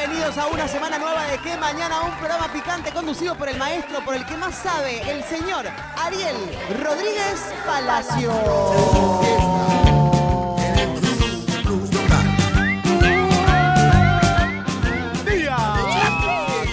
Bienvenidos a una semana nueva de Que Mañana, un programa picante conducido por el maestro, por el que más sabe, el señor Ariel Rodríguez Palacio. día.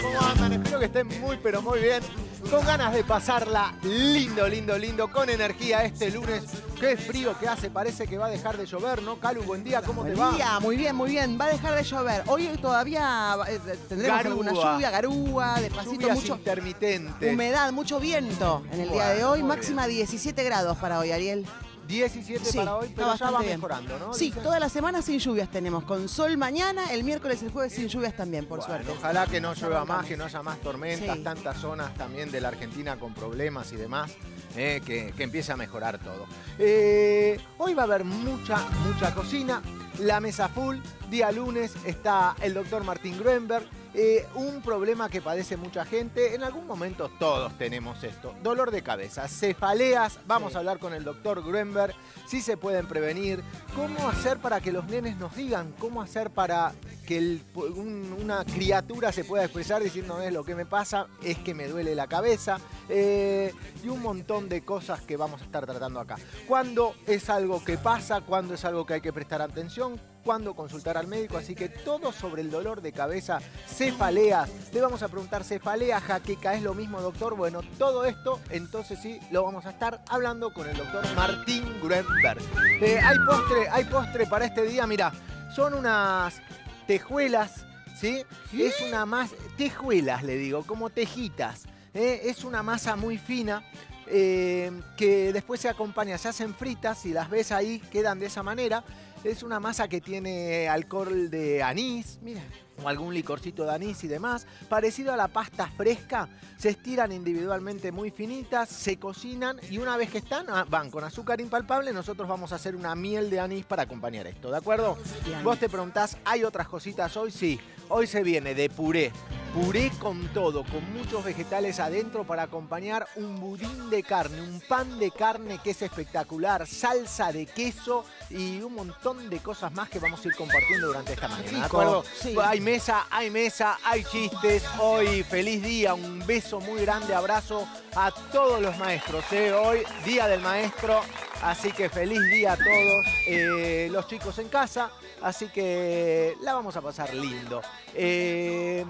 ¿Cómo andan? Espero que estén muy, pero muy bien. Con ganas de pasarla lindo, lindo, lindo, con energía este lunes. Qué frío que hace, parece que va a dejar de llover, ¿no? Calu, buen día, ¿cómo te va? Buen día, muy bien, muy bien. Va a dejar de llover. Hoy todavía eh, tendremos alguna lluvia, garúa, despacito, Lluvias mucho intermitentes. humedad, mucho viento en el día de hoy. Máxima 17 grados para hoy, Ariel. 17 Sí, para hoy, está pero ya va bien. mejorando, ¿no? Sí, Dicen. toda la semana sin lluvias tenemos. Con sol mañana, el miércoles y el jueves sin lluvias también, por Bueno, suerte. Ojalá que no llueva más, que no haya más tormentas, Sí. tantas zonas también de la Argentina con problemas y demás, eh, que, que empiece a mejorar todo. Eh, hoy va a haber mucha, mucha cocina, la mesa full, día lunes está el doctor Martín Gruenberg. Eh, un problema que padece mucha gente, en algún momento todos tenemos esto, dolor de cabeza, cefaleas, vamos Sí. a hablar con el doctor Gruenberg, si se pueden prevenir, cómo hacer para que los nenes nos digan, cómo hacer para que el- un- una criatura se pueda expresar diciendo es lo que me pasa, es que me duele la cabeza eh, y un montón de cosas que vamos a estar tratando acá. Cuando es algo que pasa, cuando es algo que hay que prestar atención, cuándo consultar al médico, así que todo sobre el dolor de cabeza, cefaleas. Le vamos a preguntar cefalea, jaqueca, ¿es lo mismo, doctor? Bueno, todo esto, entonces sí, lo vamos a estar hablando con el doctor Martín Gruenberg. Eh, hay postre, hay postre para este día, mira, son unas tejuelas, ¿sí? Es una más, tejuelas le digo, como tejitas. ¿eh? Es una masa muy fina. eh, que después se acompaña, se hacen fritas y las ves ahí, quedan de esa manera. Es una masa que tiene alcohol de anís, Mira, o algún licorcito de anís y demás, parecido a la pasta fresca, se estiran individualmente muy finitas, se cocinan y una vez que están, ah, van con azúcar impalpable, nosotros vamos a hacer una miel de anís para acompañar esto, ¿de acuerdo? Vos te preguntás, ¿hay otras cositas hoy? Sí, hoy se viene de puré. Puré con todo, con muchos vegetales adentro para acompañar un budín de carne, un pan de carne que es espectacular, salsa de queso y un montón de cosas más que vamos a ir compartiendo durante esta mañana. ¿De acuerdo? sí. Hay mesa, hay mesa, hay chistes. Hoy feliz día, un beso muy grande, abrazo a todos los maestros. ¿eh? Hoy día del maestro, así que feliz día a todos. Eh, los chicos en casa, así que la vamos a pasar lindo. Eh,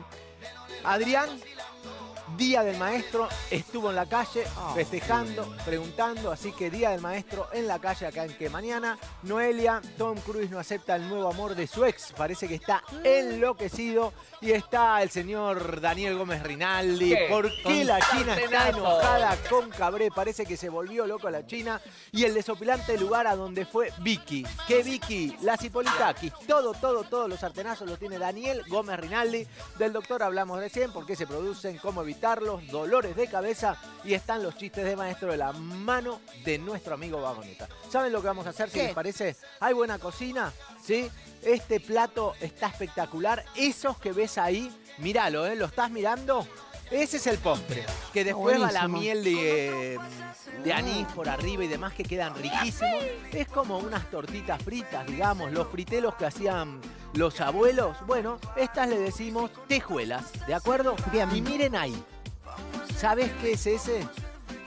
Adrián, Día del Maestro, estuvo en la calle Ah, festejando, preguntando, así que Día del Maestro en la calle acá en que mañana. Noelia, Tom Cruise no acepta el nuevo amor de su ex, parece que está enloquecido. Y está el señor Daniel Gómez Rinaldi. ¿Qué? ¿Por qué la China está enojada con Cabré? Parece que se volvió loco la China. Y el desopilante lugar a donde fue Vicky. ¿Qué Vicky? Las Hipolitakis. Todo, todo, todos los sartenazos los tiene Daniel Gómez Rinaldi. Del doctor hablamos recién, por qué se producen, cómo evitarlos, dolores de cabeza. Y están los chistes de maestro de la mano de nuestro amigo Vagoneta. ¿Saben lo que vamos a hacer? Si ¿Qué? les parece, hay buena cocina, ¿sí? Este plato está espectacular. Esos que ves ahí, míralo, ¿eh? ¿Lo estás mirando? Ese es el postre. Que después va la buenísimo. miel de, de anís por arriba y demás que quedan riquísimos. Es como unas tortitas fritas, digamos, los fritelos que hacían los abuelos. Bueno, estas le decimos tejuelas, ¿de acuerdo? Bien. Y miren ahí. ¿Sabes qué es ese?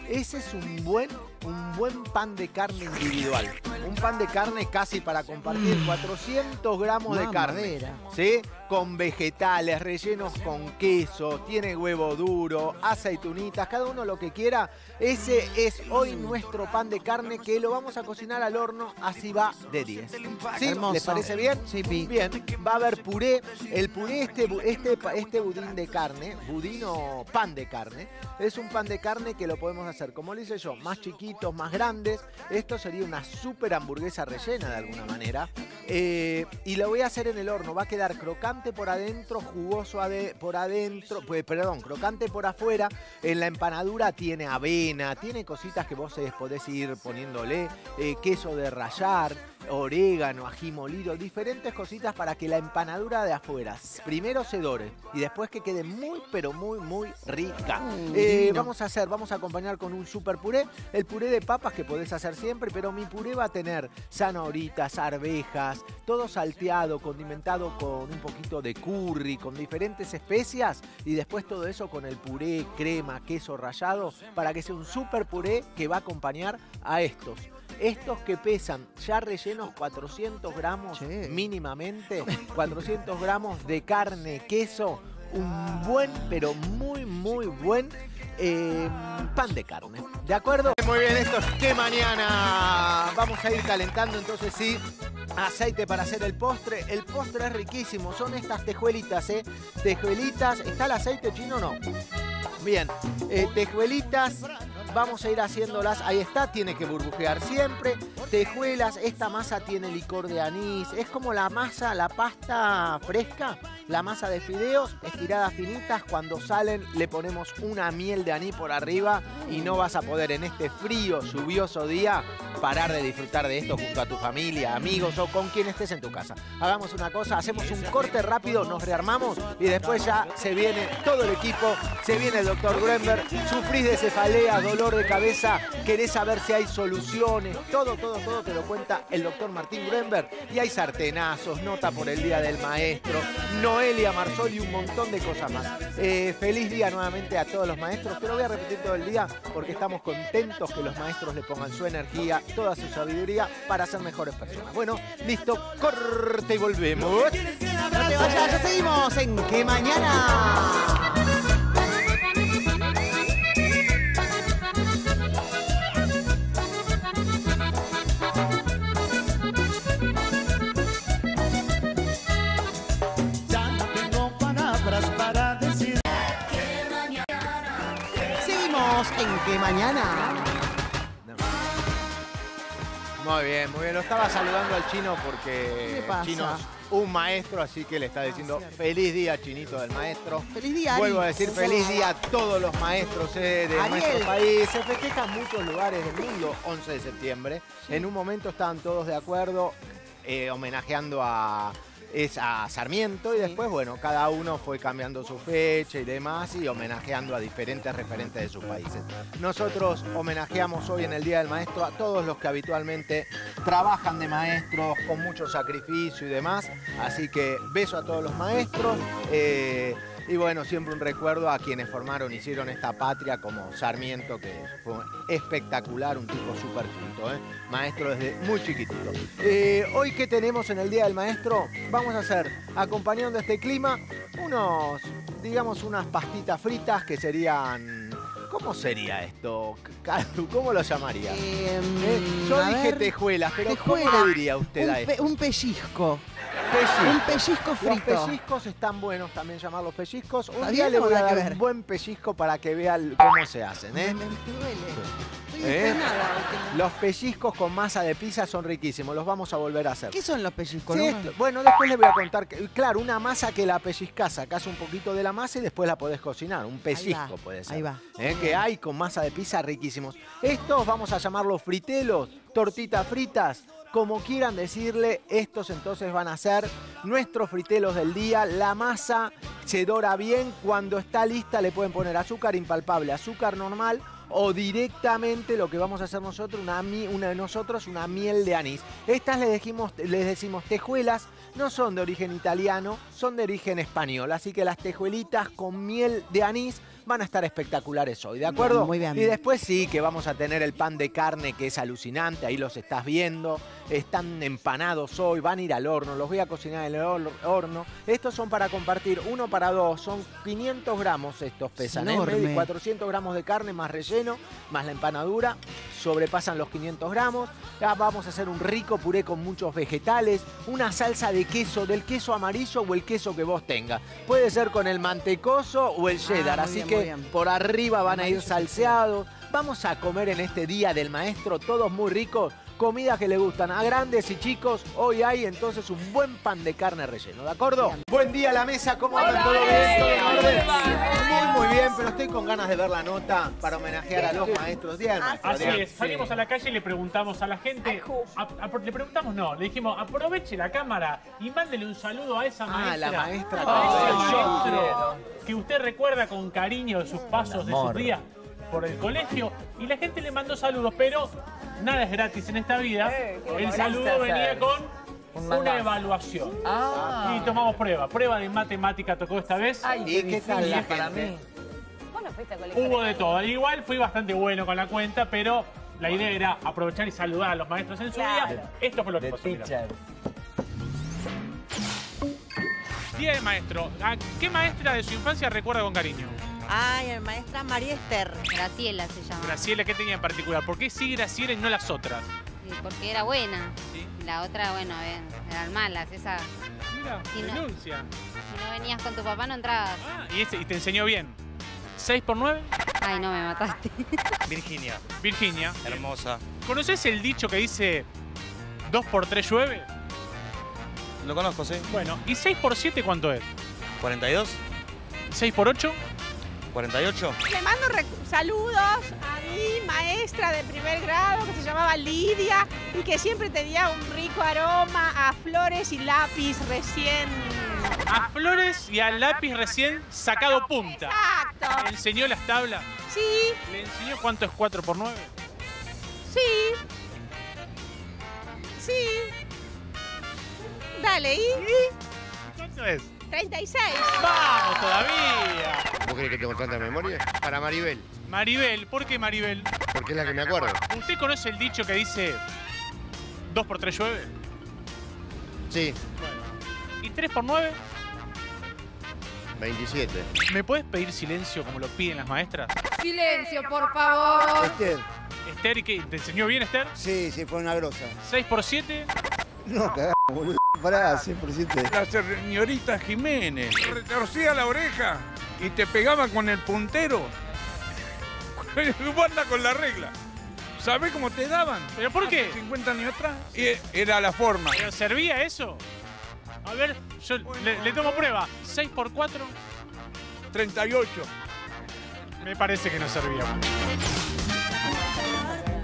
Ese es un buen, un buen pan de carne individual. Un pan de carne casi para compartir 400 gramos de carne. ¿Sí? Con vegetales, rellenos con queso, tiene huevo duro, aceitunitas, cada uno lo que quiera. Ese es hoy nuestro pan de carne que lo vamos a cocinar al horno, así va de 10. ¿Sí? Hermoso. ¿Les parece bien? Sí, Pi. Bien, va a haber puré. El puré, este, este, este budín de carne, budín o pan de carne, es un pan de carne que lo podemos hacer, como lo hice yo, más chiquitos, más grandes. Esto sería una super hamburguesa rellena de alguna manera. Eh, y lo voy a hacer en el horno. Va a quedar crocante por adentro, jugoso ade- por adentro, pues, perdón, crocante por afuera. En la empanadura tiene avena, tiene cositas que vos eh, podés ir poniéndole, eh, queso de rallar. Orégano, ají molido, diferentes cositas para que la empanadura de afuera primero se dore y después que quede muy, pero muy, muy rica. Mm, Eh, vamos a hacer, vamos a acompañar con un super puré, el puré de papas que podés hacer siempre, pero mi puré va a tener zanahoritas, arvejas, todo salteado, condimentado con un poquito de curry, con diferentes especias y después todo eso con el puré, crema, queso rallado para que sea un super puré que va a acompañar a estos. Estos que pesan ya rellenos 400 gramos Che. mínimamente, 400 gramos de carne, queso, un buen, pero muy, muy buen eh, pan de carne. ¿De acuerdo? Muy bien, esto es que mañana vamos a ir calentando, entonces sí. Aceite para hacer el postre. El postre es riquísimo. Son estas tejuelitas, ¿eh? Tejuelitas. ¿Está el aceite chino o no? Bien. eh, tejuelitas. Vamos a ir haciéndolas. Ahí está, tiene que burbujear siempre. Tejuelas, esta masa tiene licor de anís. Es como la masa, la pasta fresca, la masa de fideos, estiradas finitas. Cuando salen le ponemos una miel de anís por arriba y no vas a poder en este frío, lluvioso día parar de disfrutar de esto junto a tu familia, amigos o con quien estés en tu casa. Hagamos una cosa, hacemos un corte rápido, nos rearmamos y después ya se viene todo el equipo, se viene el doctor Grember, sufrís de cefalea, dolor de cabeza, querés saber si hay soluciones, todo, todo, todo te lo cuenta el doctor Martín Grember y hay sartenazos, nota por el Día del Maestro, Noelia Marsol y un montón de cosas más. Eh, feliz día nuevamente a todos los maestros, te lo voy a repetir todo el día porque estamos contentos que los maestros le pongan su energía, toda su sabiduría para ser mejores personas. Bueno, listo, corte y volvemos. Ya seguimos en Que Mañana. En Que Mañana. Muy bien, muy bien. Lo estaba saludando al chino ¿Qué porque le pasa? el chino es un maestro, así que le está diciendo cierto. feliz día, chinito del maestro. Feliz día, Ari. Vuelvo a decir feliz día a todos los maestros eh, de Ariel. nuestro país. Se festeja en muchos lugares del mundo 11 de septiembre. En un momento estaban todos de acuerdo eh, homenajeando a, es a Sarmiento y después, bueno, cada uno fue cambiando su fecha y demás y homenajeando a diferentes referentes de sus países. Nosotros homenajeamos hoy en el Día del Maestro a todos los que habitualmente trabajan de maestros con mucho sacrificio y demás. Así que beso a todos los maestros. eh, y bueno, siempre un recuerdo a quienes formaron, hicieron esta patria como Sarmiento, que fue espectacular, un tipo súper culto, ¿eh? maestro desde muy chiquitito. Eh, hoy que tenemos en el Día del Maestro, vamos a hacer, acompañando este clima, unos, digamos, unas pastitas fritas que serían... ¿Cómo sería esto, Caru? ¿Cómo lo llamaría? Eh, Eh, yo dije ver, tejuelas, pero ¿cómo tejuela. le diría usted un, a esto? un pellizco. Pellizco. Un pellizco Los frito. pellizcos están buenos también llamarlos pellizcos. Un ¿Está día le voy a dar ver? un buen pellizco para que vea el- cómo se hacen. ¿eh? Me, me duele. ¿Eh? Los pellizcos con masa de pizza son riquísimos, los vamos a volver a hacer. ¿Qué son los pellizcos? Sí, no? esto- bueno, después les voy a contar. Que, claro, una masa que la pellizcás, sacás un poquito de la masa y después la podés cocinar. Un pellizco puede ser. Ahí va. ¿eh? que hay con masa de pizza riquísimos. Estos vamos a llamarlos fritelos, tortitas fritas, como quieran decirle, estos entonces van a ser nuestros fritelos del día. La masa se dora bien, cuando está lista le pueden poner azúcar impalpable, azúcar normal o directamente lo que vamos a hacer nosotros, una, una de nosotros, una miel de anís. Estas les, dijimos, les decimos tejuelas, no son de origen italiano, son de origen español. Así que las tejuelitas con miel de anís van a estar espectaculares hoy, ¿de acuerdo? muy bien. Y después sí que vamos a tener el pan de carne que es alucinante, ahí los estás viendo, están empanados hoy, van a ir al horno, los voy a cocinar en el hor- horno. Estos son para compartir, uno para dos, son 500 gramos estos pesan, ¿eh? enorme. Medio- 400 gramos de carne más relleno, más la empanadura, sobrepasan los 500 gramos. Ya vamos a hacer un rico puré con muchos vegetales, una salsa de queso, del queso amarillo o el queso que vos tengas. Puede ser con el mantecoso o el cheddar, Ah, muy así bien, que por arriba van a ir salseados. Vamos a comer en este día del maestro, todos muy ricos, comidas que le gustan a grandes y chicos. Hoy hay entonces un buen pan de carne relleno, ¿de acuerdo? Buen día a la mesa, ¿cómo andan? ¿Todo bien? ¿Todo en orden? Muy, muy bien, pero estoy con ganas de ver la nota para homenajear a los maestros. Día del maestro. Así es, salimos a la calle y le preguntamos a la gente, a- a- le preguntamos no, le dijimos aproveche la cámara y mándele un saludo a esa Ah, maestra. la maestra A ese que maestro que usted recuerda con cariño de sus pasos, de sus días por el colegio. Y la gente le mandó saludos, pero nada es gratis en esta vida. El saludo venía con una evaluación. Y tomamos prueba. Prueba de matemática tocó esta vez. ¿Y qué tal la para mí. Fuiste. Hubo de todo. Igual fui bastante bueno con la cuenta, pero la idea era aprovechar y saludar a los maestros en su día. Esto fue lo que pasó. Día de maestro. ¿A qué maestra de su infancia recuerda con cariño? Ay, el maestra María Esther. Graciela se llama. Graciela, ¿qué tenía en particular? ¿Por qué sí Graciela y no las otras? Sí, Porque era buena. Sí. La otra, bueno, a ver, eran malas. Esa, Mira, no. denuncia. si no venías con tu papá no entrabas. Ah, y, ese- y te enseñó bien. ¿6 por 9? Ay, no me mataste. Virginia, Virginia. hermosa. ¿Conoces el dicho que dice 2 por 3 llueve? Lo conozco, sí. Bueno, ¿y 6 por 7 cuánto es? 42, ¿6 por 8? 48. Le mando saludos a mi maestra de primer grado que se llamaba Lidia y que siempre tenía un rico aroma a flores y lápiz recién. A flores y al lápiz recién sacado punta. Exacto. ¿Le enseñó las tablas? Sí, ¿Le enseñó cuánto es 4 por 9? sí. Sí. Dale, ¿y? ¿Cuánto es? 36. ¡Vamos todavía! ¿Vos crees que tengo tanta memoria? Para Maribel, Maribel, ¿por qué Maribel? porque es la que me acuerdo. ¿Usted conoce el dicho que dice 2 por 3 llueve? Sí, Bueno. ¿Y 3 por 9? 27. ¿Me puedes pedir silencio como lo piden las maestras? Silencio, por favor. Esther, Esther, ¿y qué? ¿Te enseñó bien Esther? sí, sí, fue una grosa. 6 por 7. No, cagamos, boludo. Pará, 100%. La señorita Jiménez retorcía la oreja y te pegaba con el puntero. Guarda con la regla. ¿Sabés cómo te daban? ¿Pero por qué? Hace 50 años atrás. Y era la forma. ¿Pero servía eso? A ver, yo le, le tomo prueba. 6 por 4 38. me parece que no servía.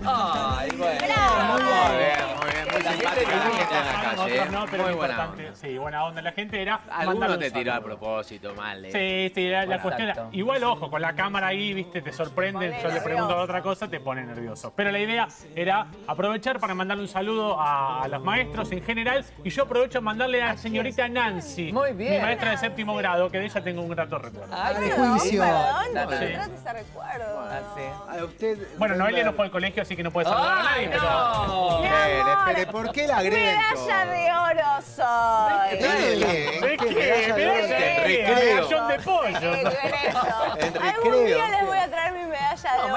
Ay, bueno. Muy bien, muy bien. La gente en la calle. ¿eh? no, pero Muy buena onda. sí, buena onda. La gente era Alguno te tiró a propósito, mal. eh. Sí, sí, la, cuestión era, igual ojo, con la cámara ahí, viste, te sorprende, yo le pregunto otra cosa, te pone nervioso. Pero la idea era aprovechar para mandarle un saludo a, los maestros en general y yo aprovecho a mandarle a la señorita Nancy, Muy bien. mi maestra de séptimo grado, que de ella tengo un grato recuerdo. Ay, juicio. Recuerdo. Ah. Bueno, Noelia no fue al colegio, así que no puede saludar a nadie, ¡Ay, pero... ¿por qué la agreden? Medalla de oro soy. Dale, ¿De ¿en qué? medalla de pollo. En Algún día les voy a traer mi medalla de oro.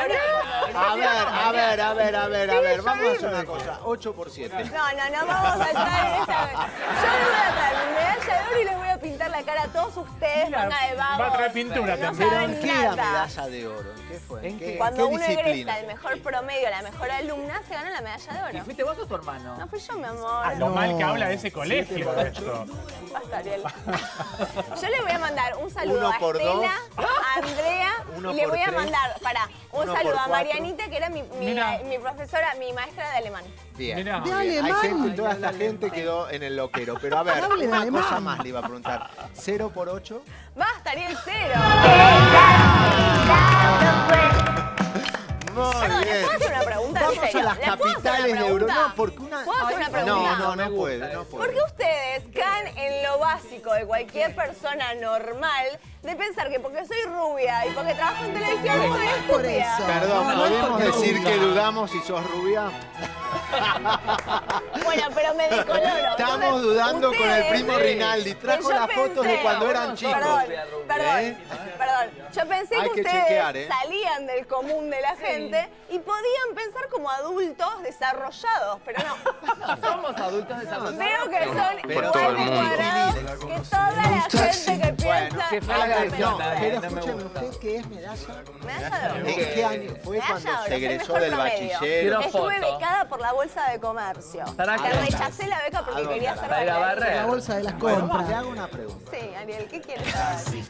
A ver, a ver, a ver, a ver, a ver, vamos a hacer una cosa. 8 por 7. No, no, no vamos a entrar en esa. Yo les voy a traer mi medalla de oro y les voy a pintar la cara a todos ustedes, de vagos. Va a traer pintura No también. ¿Pero saben en qué nada. medalla de oro? ¿En qué fue? ¿En qué, qué? Cuando qué uno disciplina? egresa el mejor promedio, la mejor alumna, se gana la medalla de ¿Y oro. fuiste vos o tu hermano? Fui yo, mi amor. Ah, lo mal que habla de ese colegio, esto. Basta, Ariel. Yo le voy a mandar un saludo Uno a Estela, a Andrea Uno y le voy a tres. mandar, para, un Uno saludo a. Marianita, que era mi, mi, Mira. mi profesora, mi maestra de alemán. Bien. Mirá. muy bien. Hay gente, toda esta gente quedó en el loquero. Pero a ver, una cosa más le iba a preguntar. ¿0 por 8? Basta, Ariel, cero. Muy Perdón, ¿les bien. puedo hacer una pregunta en Vamos a serio? las ¿Les puedo hacer una capitales de pregunta? Europa. No, porque una... ¿Puedo hacer una pregunta? No, no, no puede, no ¿Por puede. qué ustedes caen en lo básico de cualquier persona normal de pensar que porque soy rubia y porque trabajo en televisión soy por estúpida? eso. Perdón, No, no, ¿podemos no, decir no. que dudamos si sos rubia? Bueno, pero me decoloro. Estamos Entonces, dudando con el ustedes- primo Rinaldi. Trajo que yo las fotos de pensé- cuando eran chicos. Perdón, perdón, ¿Eh? perdón. Yo pensé Hay que que ustedes chequear, ¿eh? salían del común de la gente y podían pensar como adultos desarrollados, pero no. Somos adultos desarrollados. Veo que son Pero igual todo el de mundo. cuadrados que toda la gente que piensa Bueno, que fue la Dani, pero escúcheme. ¿usted qué es medalla? Medalla de oro. ¿En qué año fue Medalla cuando de egresó del promedio. bachiller? Quiero Estuve becada por la Bolsa de Comercio. ¿Para Que qué? rechacé la beca porque quería ser barrer. La bolsa de las Bueno, te compras. hago una pregunta. Sí, Ariel, ¿qué quieres saber?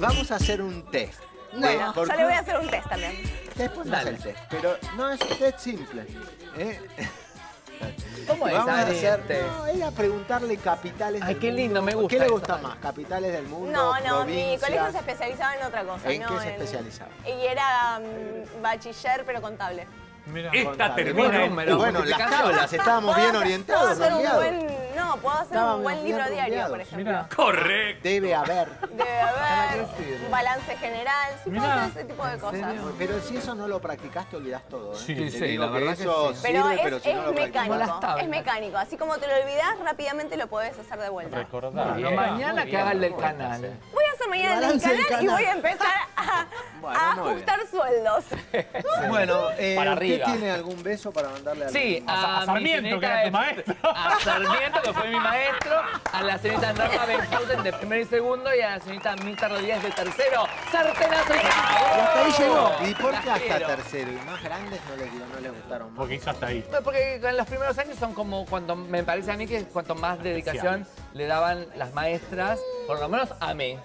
Vamos a hacer un test. Bueno, Eh, yo porque- le voy a hacer un test también. Después no Dale. hace el test, pero no es un test simple. ¿eh? ¿Cómo es, Vamos a hacer, no, era preguntarle capitales Ay, del qué lindo, me gusta ¿Qué le eso. gusta más? ¿Capitales del mundo? No, no, mi colegio se especializaba en otra cosa. ¿En no qué se especializaba? Y era mm, bachiller, pero contable. Mira. Esta termina Bueno, en... número, bueno, las tablas, estábamos bien orientados, Puedo hacer un buen, no, puedo hacer Estábamos un buen libro diario, rodeados. por ejemplo. Mira. Correcto. Debe haber. Debe haber un balance general, sí puedo hacer ese tipo de cosas. Pero si eso no lo practicás, te olvidás todo. ¿eh? Sí, Te sí, digo la verdad que eso sí. Pero es, pero si no es lo mecánico, es mecánico. Así como te lo olvidás, rápidamente lo podés hacer de vuelta. Recordá. Bueno, mañana que haga el del canal. Voy a hacer mañana el del canal y voy a empezar a, ajustar sueldos. Bueno, eh, Para ¿usted tiene algún beso para mandarle a Sí, A- a mi Sarmiento, que era tu maestro. A Sarmiento, que fue mi maestro. A la señorita Norma Benhausen de primero y segundo. Y a la señorita Mirta Rodríguez de tercero. ¡Sartenazo! Y hasta ahí llegó. ¿Y por qué hasta tercero? Y más grandes no les, no les gustaron más. Porque hizo hasta ahí. Bueno, Porque en los primeros años son como cuando me parece a mí que cuanto más dedicación le daban las maestras, por lo menos a mí.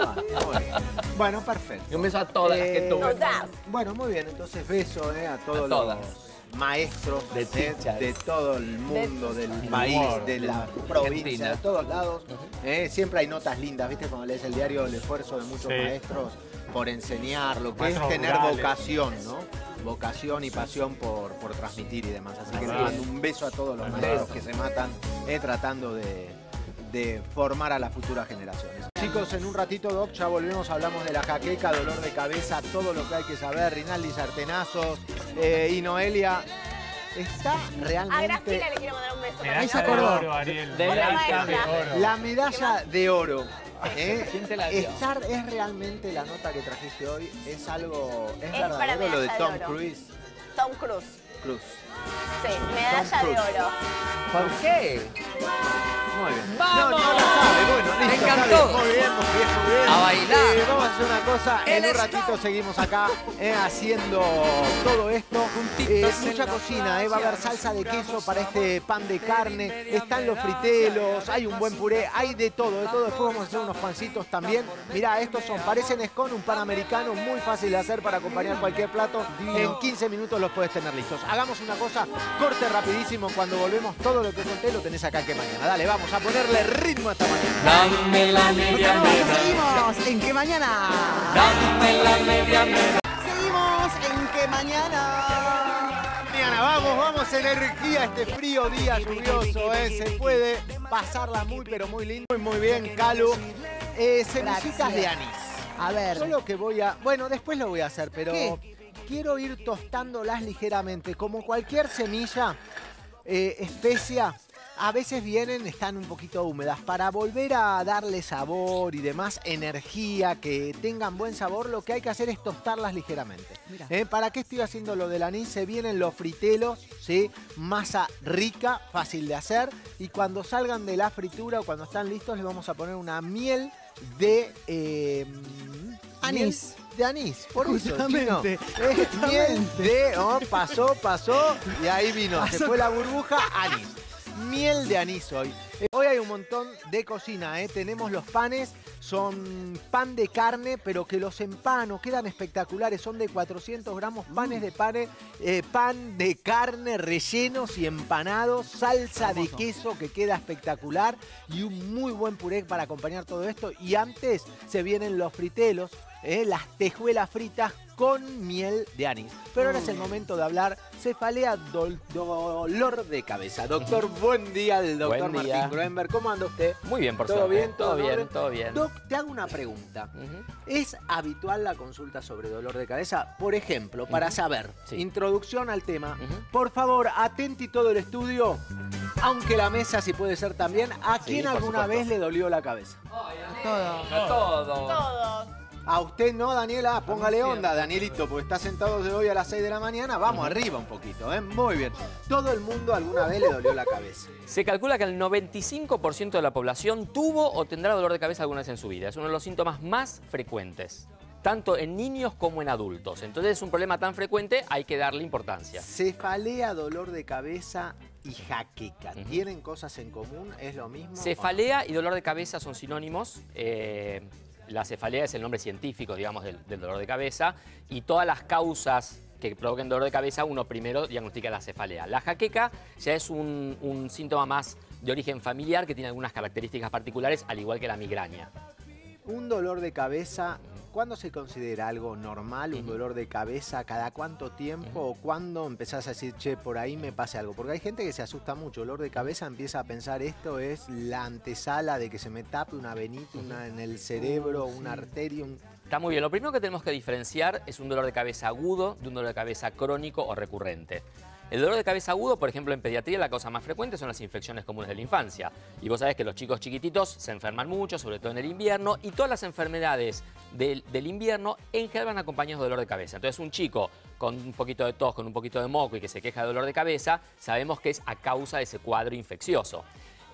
Ah, muy bien. Bueno, perfecto. Y un beso a todas las que Eh, tuve. Todas. Bueno, muy bien. Entonces, beso eh, a todos A todas. los maestros De eh, teachers. de todo el mundo, del país, humor. de la provincia, de todos lados. Eh, siempre hay notas lindas, ¿viste? Cuando lees el diario, el esfuerzo de muchos Sí. maestros por enseñar, lo que Maestros es tener rurales. vocación, ¿no? Vocación y pasión por, por transmitir y demás. Así que le Así mando un beso a todos los maestros que se matan eh, tratando de, de formar a las futuras generaciones. Chicos, en un ratito, Doc, ya volvemos, hablamos de la jaqueca, dolor de cabeza, todo lo que hay que saber, Rinaldi Sartenazos eh, y Noelia. Está A realmente Graciela le quiero mandar un beso. Medalla también. se de acordó. oro, Ariel. De Medalla la de maestra. oro. la medalla de oro. ¿eh? Estar es realmente la nota que trajiste hoy, es algo, es, Es para verdadero lo de Tom. Cruise. Tom Cruise. Cruz. Sí, medalla de oro. ¿Por qué? Muy bien. ¡Vamos! No, no la sabe. Bueno, Me listo. encantó. está bien. Muy bien, muy bien, muy bien. A bailar. Eh, vamos a hacer una cosa. El en un stop. ratito seguimos acá eh, haciendo todo esto. Eh, mucha cocina. eh, va a haber salsa de queso para este pan de carne. Están los fritelos. Hay un buen puré. Hay de todo. De todo. Después vamos a hacer unos pancitos también. Mirá, estos son, parecen escon, un pan americano. Muy fácil de hacer para acompañar cualquier plato. En 15 minutos los puedes tener listos. Hagamos una cosa. Corte rapidísimo. Cuando volvemos, todo lo que conté lo tenés acá que mañana. Dale, vamos a ponerle ritmo a esta mañana. Dame la media Nosotros seguimos en que mañana. Dame la media Seguimos en que mañana. Mañana, vamos, vamos, energía, este frío día lluvioso, ¿eh? se puede pasarla muy, pero muy lindo. Muy, muy bien, Calu. Eh, semillitas de anís. A ver. Yo lo que voy a... Bueno, después lo voy a hacer, pero ¿Qué? Quiero ir tostándolas ligeramente. Como cualquier semilla, eh, especia, a veces vienen, están un poquito húmedas. Para volver a darle sabor y demás, energía, que tengan buen sabor, lo que hay que hacer es tostarlas ligeramente. ¿Eh? ¿Para qué estoy haciendo lo del anís? Se vienen los fritelos, ¿sí? Masa rica, fácil de hacer. Y cuando salgan de la fritura o cuando están listos, les vamos a poner una miel de... eh, Anís. miel De anís, por eso, Justamente, chino. Es miel de... oh, pasó, pasó y ahí vino. Se fue la burbuja, anís. Miel de anís hoy. Eh, Hoy hay un montón de cocina, ¿eh? tenemos los panes, son pan de carne, pero que los empano, quedan espectaculares, son de 400 gramos, panes de pane, eh, pan de carne rellenos y empanados, salsa de queso que queda espectacular y un muy buen puré para acompañar todo esto. Y antes se vienen los fritelos, ¿eh? las tejuelas fritas con miel de anís. Pero ahora es el momento de hablar cefalea dol- dolor de cabeza. Doctor, buen día, el doctor Buen día. Martín Groenberg. ¿Cómo anda usted? Muy bien, por ¿Todo suerte. bien? Todo en bien, todo bien. Doc, te hago una pregunta. ¿Es habitual la consulta sobre dolor de cabeza? Por ejemplo, para saber, Sí. introducción al tema, por favor, atenti todo el estudio, aunque la mesa si puede ser también, ¿a Sí, quién alguna supuesto. vez le dolió la cabeza? Todo. Todo. Todos. A usted no, Daniela, póngale onda, Danielito, porque está sentado de hoy a las 6 de la mañana. Vamos arriba un poquito, ¿eh? Muy bien. Todo el mundo alguna vez le dolió la cabeza. Se calcula que el 95% de la población tuvo o tendrá dolor de cabeza alguna vez en su vida. Es uno de los síntomas más frecuentes, tanto en niños como en adultos. Entonces es un problema tan frecuente, hay que darle importancia. Cefalea, dolor de cabeza y jaqueca. ¿Tienen cosas en común? ¿Es lo mismo? Cefalea y dolor de cabeza son sinónimos. Eh, la cefalea es el nombre científico, digamos, del, dolor de cabeza. Y todas las causas que provoquen dolor de cabeza, uno primero diagnostica la cefalea. La jaqueca ya es un, un síntoma más de origen familiar que tiene algunas características particulares, al igual que la migraña. Un dolor de cabeza, ¿cuándo se considera algo normal? ¿Un dolor de cabeza cada cuánto tiempo? ¿O cuándo empezás a decir, che, por ahí me pase algo? Porque hay gente que se asusta mucho. Dolor de cabeza empieza a pensar, esto es la antesala de que se me tape una venita una en el cerebro, una arteria. un- Está muy bien. Lo primero que tenemos que diferenciar es un dolor de cabeza agudo de un dolor de cabeza crónico o recurrente. El dolor de cabeza agudo, por ejemplo, en pediatría la causa más frecuente son las infecciones comunes de la infancia. Y vos sabés que los chicos chiquititos se enferman mucho, sobre todo en el invierno, y todas las enfermedades del, invierno en general van acompañadas de dolor de cabeza. Entonces un chico con un poquito de tos, con un poquito de moco y que se queja de dolor de cabeza, sabemos que es a causa de ese cuadro infeccioso.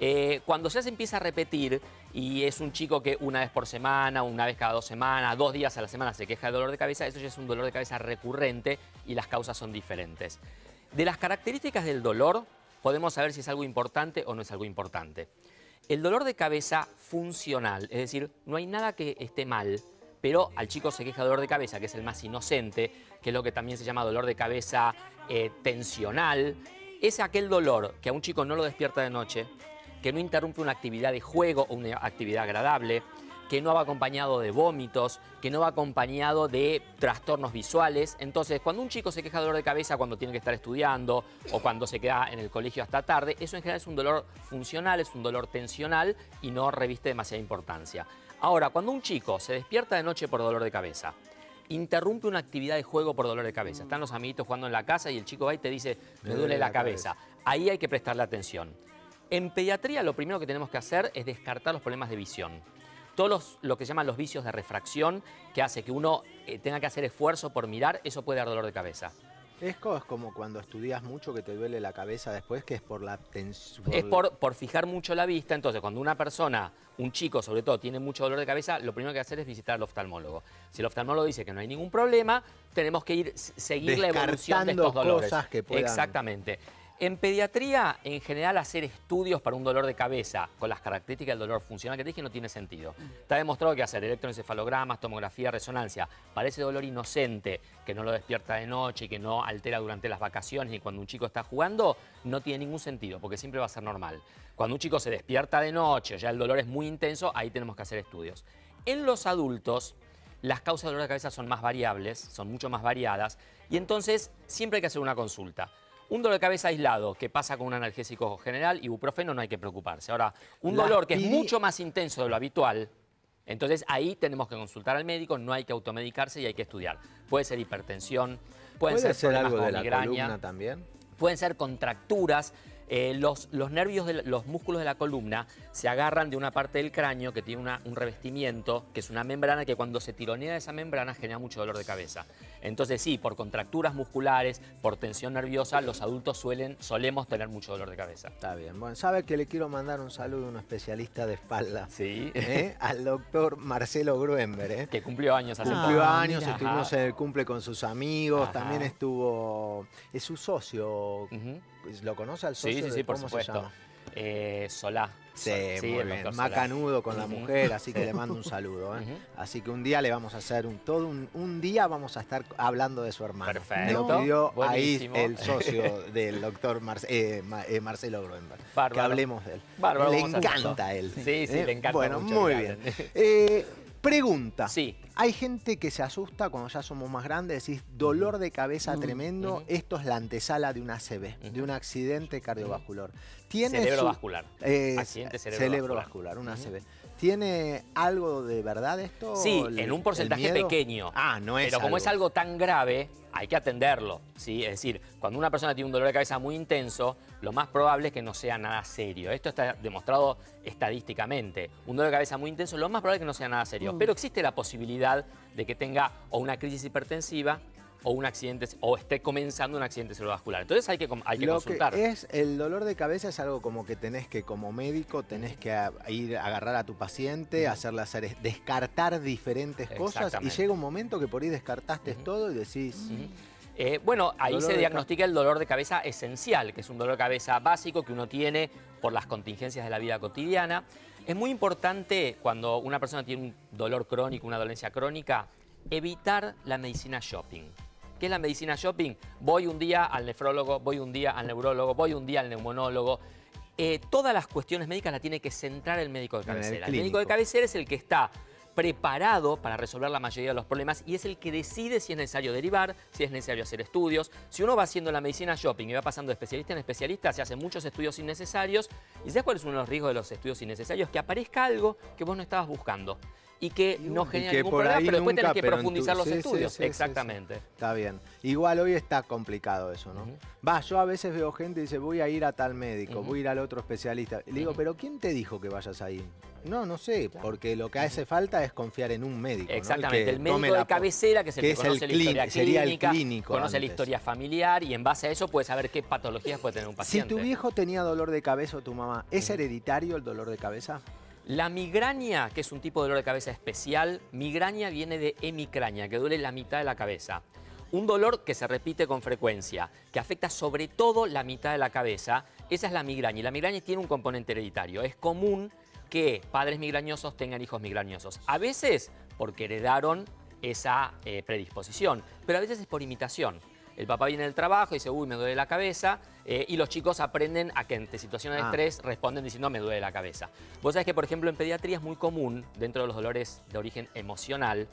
Eh, cuando ya se empieza a repetir y es un chico que una vez por semana, una vez cada dos semanas, dos días a la semana se queja de dolor de cabeza, eso ya es un dolor de cabeza recurrente y las causas son diferentes. De las características del dolor podemos saber si es algo importante o no es algo importante. El dolor de cabeza funcional, es decir, no hay nada que esté mal, pero al chico se queja de dolor de cabeza, que es el más inocente, que es lo que también se llama dolor de cabeza eh, tensional, es aquel dolor que a un chico no lo despierta de noche, que no interrumpe una actividad de juego o una actividad agradable, que no va acompañado de vómitos, que no va acompañado de trastornos visuales. Entonces, cuando un chico se queja de dolor de cabeza cuando tiene que estar estudiando o cuando se queda en el colegio hasta tarde, eso en general es un dolor funcional, es un dolor tensional y no reviste demasiada importancia. Ahora, cuando un chico se despierta de noche por dolor de cabeza, interrumpe una actividad de juego por dolor de cabeza, están los amiguitos jugando en la casa y el chico va y te dice, me duele la cabeza, ahí hay que prestarle atención. En pediatría lo primero que tenemos que hacer es descartar los problemas de visión. Todos los- lo que se llaman los vicios de refracción, que hace que uno eh, tenga que hacer esfuerzo por mirar, eso puede dar dolor de cabeza. Es co- es como cuando estudias mucho que te duele la cabeza después, que es por la tensión. Es por, por fijar mucho la vista, entonces cuando una persona, un chico sobre todo, tiene mucho dolor de cabeza, lo primero que hay que hacer es visitar al oftalmólogo. Si el oftalmólogo dice que no hay ningún problema, tenemos que ir seguir la evolución de estos dolores. cosas que puedan- Exactamente. En pediatría, en general, hacer estudios para un dolor de cabeza con las características del dolor funcional que te dije no tiene sentido. Está demostrado que hacer electroencefalogramas, tomografía, resonancia, para ese dolor inocente que no lo despierta de noche y que no altera durante las vacaciones ni cuando un chico está jugando, no tiene ningún sentido porque siempre va a ser normal. Cuando un chico se despierta de noche ya el dolor es muy intenso, ahí tenemos que hacer estudios. En los adultos, las causas de dolor de cabeza son más variables, son mucho más variadas, y entonces siempre hay que hacer una consulta. Un dolor de cabeza aislado que pasa con un analgésico general, ibuprofeno, no hay que preocuparse. Ahora, un La dolor que es mucho más intenso de lo habitual, entonces ahí tenemos que consultar al médico, no hay que automedicarse y hay que estudiar. Puede ser hipertensión, pueden ¿Puede ser, ser algo de la migraña, columna también? pueden ser contracturas. Eh, los, los nervios, de la- los músculos de la columna se agarran de una parte del cráneo que tiene una- un revestimiento, que es una membrana que cuando se tironea esa membrana genera mucho dolor de cabeza. Entonces sí, por contracturas musculares, por tensión nerviosa, los adultos suelen, solemos tener mucho dolor de cabeza. Está bien. Bueno, sabe que le quiero mandar un saludo a un especialista de espalda. Sí. ¿eh? Al doctor Marcelo Gruenber. ¿eh? Que cumplió años hace Cumplió poco. años, Mira. estuvimos en el cumple con sus amigos, Ajá. también estuvo. Es su socio. ¿Lo conoce al socio? Sí, sí, sí, por ¿Cómo supuesto. Eh, Solá. Sí, Sí, muy bien. Macanudo con la mujer, así que le mando un saludo. ¿eh? Así que un día le vamos a hacer un todo un, un día vamos a estar hablando de su hermano. Me lo Perfecto. pidió Buenísimo. ahí el socio del doctor Marce- eh, Ma- eh, Marcelo Groenberg. Que hablemos de él. Bárbaro, le encanta a él. Sí, sí, le encanta Bueno, mucho muy bien. pregunta. Sí. Hay gente que se asusta cuando ya somos más grandes, decís dolor de cabeza tremendo, esto es la antesala de un ACV, de un accidente cardiovascular. Tiene su- Cerebrovascular. Eh, Accidente cerebrovascular. cerebrovascular. un Ujú. ACV. ¿Tiene algo de verdad esto? Sí, el- en un porcentaje pequeño. Ah, no es Pero como algo. es algo tan grave, hay que atenderlo. ¿sí? Es decir, cuando una persona tiene un dolor de cabeza muy intenso, lo más probable es que no sea nada serio. Esto está demostrado estadísticamente. Un dolor de cabeza muy intenso, lo más probable es que no sea nada serio. Mm. Pero existe la posibilidad de que tenga o una crisis hipertensiva o un accidente o esté comenzando un accidente cerebrovascular. Entonces hay que, hay que Lo consultar. que es el dolor de cabeza es algo como que tenés que como médico tenés que a- ir a agarrar a tu paciente, hacerle hacer es- descartar diferentes cosas y llega un momento que por ahí descartaste todo y decís Eh, bueno, ahí se diagnostica el dolor de cabeza esencial, que es un dolor de cabeza básico que uno tiene por las contingencias de la vida cotidiana. Es muy importante cuando una persona tiene un dolor crónico, una dolencia crónica, evitar la medicina shopping. ¿Qué es la medicina shopping? Voy un día al nefrólogo, voy un día al neurólogo, voy un día al neumonólogo. Eh, todas las cuestiones médicas las tiene que centrar el médico de En el cabecera. El, médico de cabecera es el que está preparado para resolver la mayoría de los problemas y es el que decide si es necesario derivar, si es necesario hacer estudios. Si uno va haciendo la medicina shopping y va pasando de especialista en especialista, se hacen muchos estudios innecesarios. ¿Y sabes cuál es uno de los riesgos de los estudios innecesarios? Que aparezca algo que vos no estabas buscando y que no y genera que ningún por problema, ahí pero después nunca, tenés que tu- profundizar los sí, estudios. sí, sí, sí. Exactamente. Está bien. Igual hoy está complicado eso, ¿no? Va, yo a veces veo gente que dice, voy a ir a tal médico, voy a ir al otro especialista. Y le digo, pero ¿quién te dijo que vayas ahí? No, no sé, porque lo que hace falta es confiar en un médico. Exactamente, el médico de la cabecera, que es el que, conoce la clín- historia sería el clínico conoce la historia familiar y en base a eso puede saber qué patologías puede tener un Si paciente. tu viejo tenía dolor de cabeza o tu mamá, ¿es hereditario el dolor de cabeza? La migraña, que es un tipo de dolor de cabeza especial, migraña viene de hemicraña, que duele la mitad de la cabeza. Un dolor que se repite con frecuencia, que afecta sobre todo la mitad de la cabeza, esa es la migraña. Y la migraña tiene un componente hereditario. Es común que padres migrañosos tengan hijos migrañosos. A veces porque heredaron esa eh, predisposición, pero a veces es por imitación. El papá viene del trabajo y dice, uy, me duele la cabeza, eh, y los chicos aprenden a que ante situaciones de Ah. estrés responden diciendo, me duele la cabeza. Vos sabés que, por ejemplo, en pediatría es muy común, dentro de los dolores de origen emocional,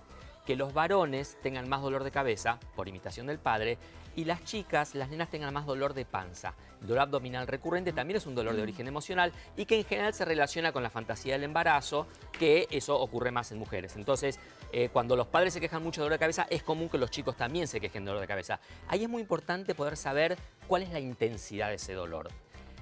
que los varones tengan más dolor de cabeza, por imitación del padre, y las chicas, las nenas tengan más dolor de panza. El dolor abdominal recurrente también es un dolor de origen emocional y que en general se relaciona con la fantasía del embarazo, que eso ocurre más en mujeres. Entonces, eh, cuando los padres se quejan mucho de dolor de cabeza, es común que los chicos también se quejen de dolor de cabeza. Ahí es muy importante poder saber cuál es la intensidad de ese dolor.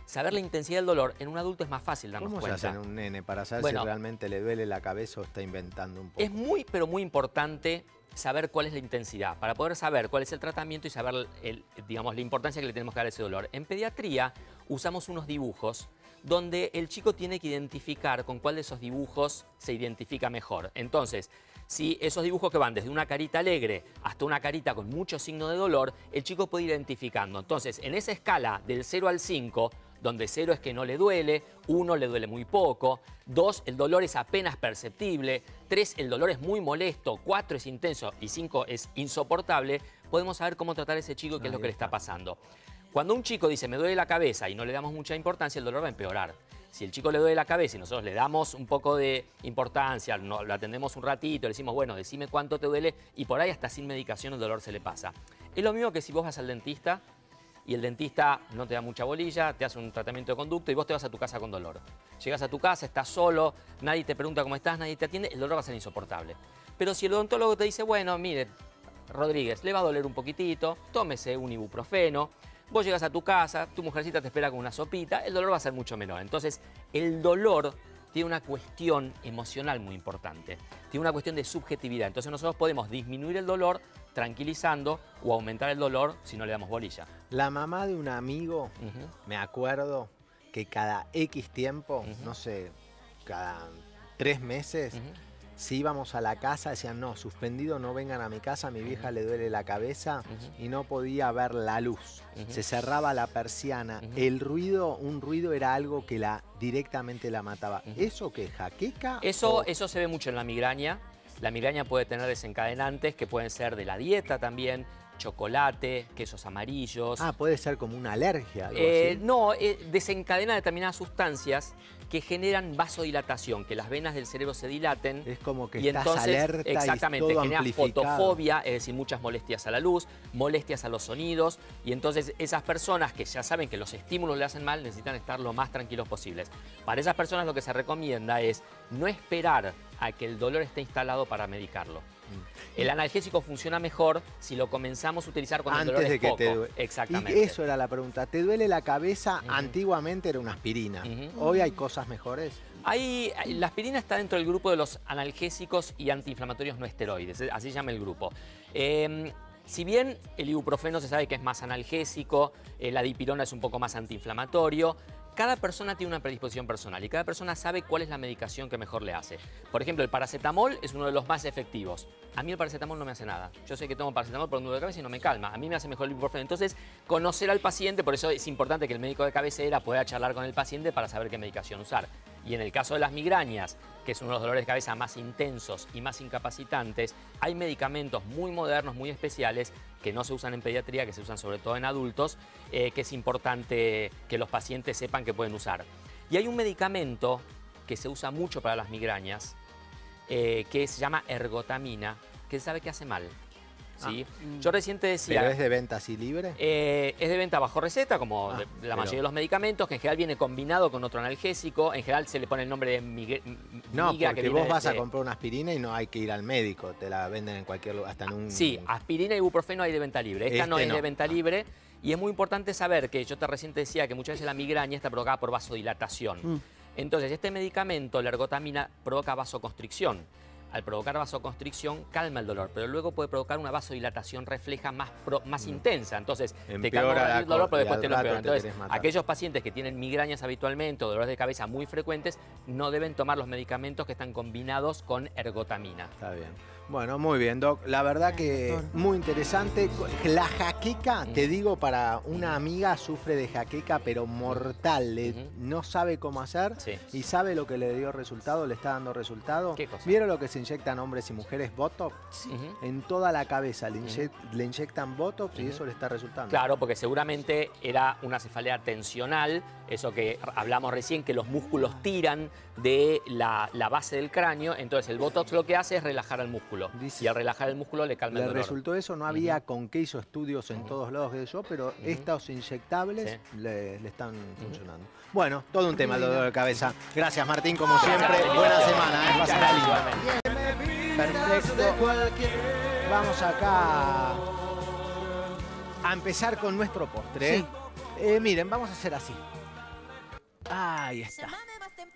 Saber la intensidad del dolor en un adulto es más fácil darnos ¿Cómo se cuenta. hace en un nene para saber Bueno. si realmente le duele la cabeza o está inventando un poco? Es muy, pero muy importante saber cuál es la intensidad, para poder saber cuál es el tratamiento y saber el- digamos, la importancia que le tenemos que dar a ese dolor. En pediatría usamos unos dibujos donde el chico tiene que identificar con cuál de esos dibujos se identifica mejor. Entonces, si esos dibujos que van desde una carita alegre hasta una carita con mucho signo de dolor, el chico puede ir identificando. Entonces, en esa escala del 0 al 5, donde 0 es que no le duele, 1 le duele muy poco, 2 el dolor es apenas perceptible, 3 el dolor es muy molesto, 4 es intenso y 5 es insoportable, podemos saber cómo tratar a ese chico y qué es lo que le está pasando. Cuando un chico dice me duele la cabeza y no le damos mucha importancia, el dolor va a empeorar. Si el chico le duele la cabeza y nosotros le damos un poco de importancia, no- lo atendemos un ratito, le decimos, bueno, decime cuánto te duele y por ahí hasta sin medicación el dolor se le pasa. Es lo mismo que si vos vas al dentista y el dentista no te da mucha bolilla, te hace un tratamiento de conducto y vos te vas a tu casa con dolor. Llegas a tu casa, estás solo, nadie te pregunta cómo estás, nadie te atiende, el dolor va a ser insoportable. Pero si el odontólogo te dice, bueno, mire, Rodríguez, le va a doler un poquitito, tómese un ibuprofeno, vos llegas a tu casa, tu mujercita te espera con una sopita, el dolor va a ser mucho menor. Entonces, el dolor tiene una cuestión emocional muy importante, tiene una cuestión de subjetividad. Entonces nosotros podemos disminuir el dolor tranquilizando o aumentar el dolor si no le damos bolilla. La mamá de un amigo, me acuerdo que cada X tiempo, no sé, cada tres meses, si íbamos a la casa, decían, no, suspendido, no vengan a mi casa, a mi vieja le duele la cabeza y no podía ver la luz. Se cerraba la persiana. El ruido, un ruido era algo que la directamente la mataba. ¿Eso qué? ¿Jaqueca? Eso, o- eso se ve mucho en la migraña. La migraña puede tener desencadenantes que pueden ser de la dieta también, chocolate, quesos amarillos. Ah, puede ser como una alergia. Algo Eh, así. no, eh, desencadena determinadas sustancias que generan vasodilatación, que las venas del cerebro se dilaten. Es como que y estás entonces, alerta y exactamente, todo genera fotofobia, es decir, muchas molestias a la luz, molestias a los sonidos, y entonces esas personas que ya saben que los estímulos le hacen mal necesitan estar lo más tranquilos posibles. Para esas personas lo que se recomienda es no esperar a que el dolor esté instalado para medicarlo. Mm. El analgésico funciona mejor si lo comenzamos a utilizar cuando el dolor de es que poco. te due- Exactamente. Y eso era la pregunta. ¿Te duele la cabeza? Antiguamente era una aspirina. Hoy hay cosas mejores. Hay, la aspirina está dentro del grupo de los analgésicos y antiinflamatorios no esteroides, eh, así se llama el grupo. Eh, si bien el ibuprofeno se sabe que es más analgésico, eh, la dipirona es un poco más antiinflamatorio, cada persona tiene una predisposición personal y cada persona sabe cuál es la medicación que mejor le hace. Por ejemplo, el paracetamol es uno de los más efectivos. A mí el paracetamol no me hace nada. Yo sé que tomo paracetamol por un dolor de cabeza y no me calma. A mí me hace mejor el ibuprofeno. Entonces, conocer al paciente, por eso es importante que el médico de cabecera pueda charlar con el paciente para saber qué medicación usar. Y en el caso de las migrañas, que es uno de los dolores de cabeza más intensos y más incapacitantes, hay medicamentos muy modernos, muy especiales, que no se usan en pediatría, que se usan sobre todo en adultos, eh, que es importante que los pacientes sepan que pueden usar. Y hay un medicamento que se usa mucho para las migrañas, eh, que se llama ergotamina, que se sabe que hace mal. ¿Sí? Yo recién te decía... ¿Pero es de venta así libre? Eh, es de venta bajo receta, como de- la pero- mayoría de los medicamentos, que en general viene combinado con otro analgésico. En general se le pone el nombre de migre- m- No, migra, porque que vos vas de- a comprar una aspirina y no hay que ir al médico. Te la venden en cualquier lugar, hasta en un... Sí, aspirina y ibuprofeno hay de venta libre. Esta no Este es no. de venta libre. Y es muy importante saber que yo te recién te decía que muchas veces la migraña está provocada por vasodilatación. Mm. Entonces, este medicamento, la ergotamina, provoca vasoconstricción. Al provocar vasoconstricción, calma el dolor, pero luego puede provocar una vasodilatación refleja más, pro- más intensa. Entonces, te calma el dolor, pero después te lo empeora. Entonces, aquellos pacientes que tienen migrañas habitualmente o dolores de cabeza muy frecuentes, no deben tomar los medicamentos que están combinados con ergotamina. Está bien. Bueno, muy bien, Doc. La verdad que muy interesante. La jaqueca, te digo, para una amiga sufre de jaqueca, pero mortal. Le- No sabe cómo hacer y sabe lo que le dio resultado, le está dando resultado. ¿Qué cosa? ¿Vieron lo que se inyectan hombres y mujeres? Botox. Ujú. En toda la cabeza le inyectan Botox y eso le está resultando. Claro, porque seguramente era una cefalea tensional, eso que hablamos recién, que los músculos tiran de la, la base del cráneo, entonces el Botox lo que hace es relajar al músculo. Y al relajar el músculo le calma Le el dolor. resultó eso, no había con qué hizo estudios en todos lados de yo, pero estos inyectables le, le están funcionando. Bueno, todo un tema el dolor de cabeza. Gracias Martín, como siempre. Gracias, Buena Felipe. semana, ¿eh? Gracias. Perfecto. Vamos acá a empezar con nuestro postre. ¿eh? Eh, miren, vamos a hacer así. Ahí está.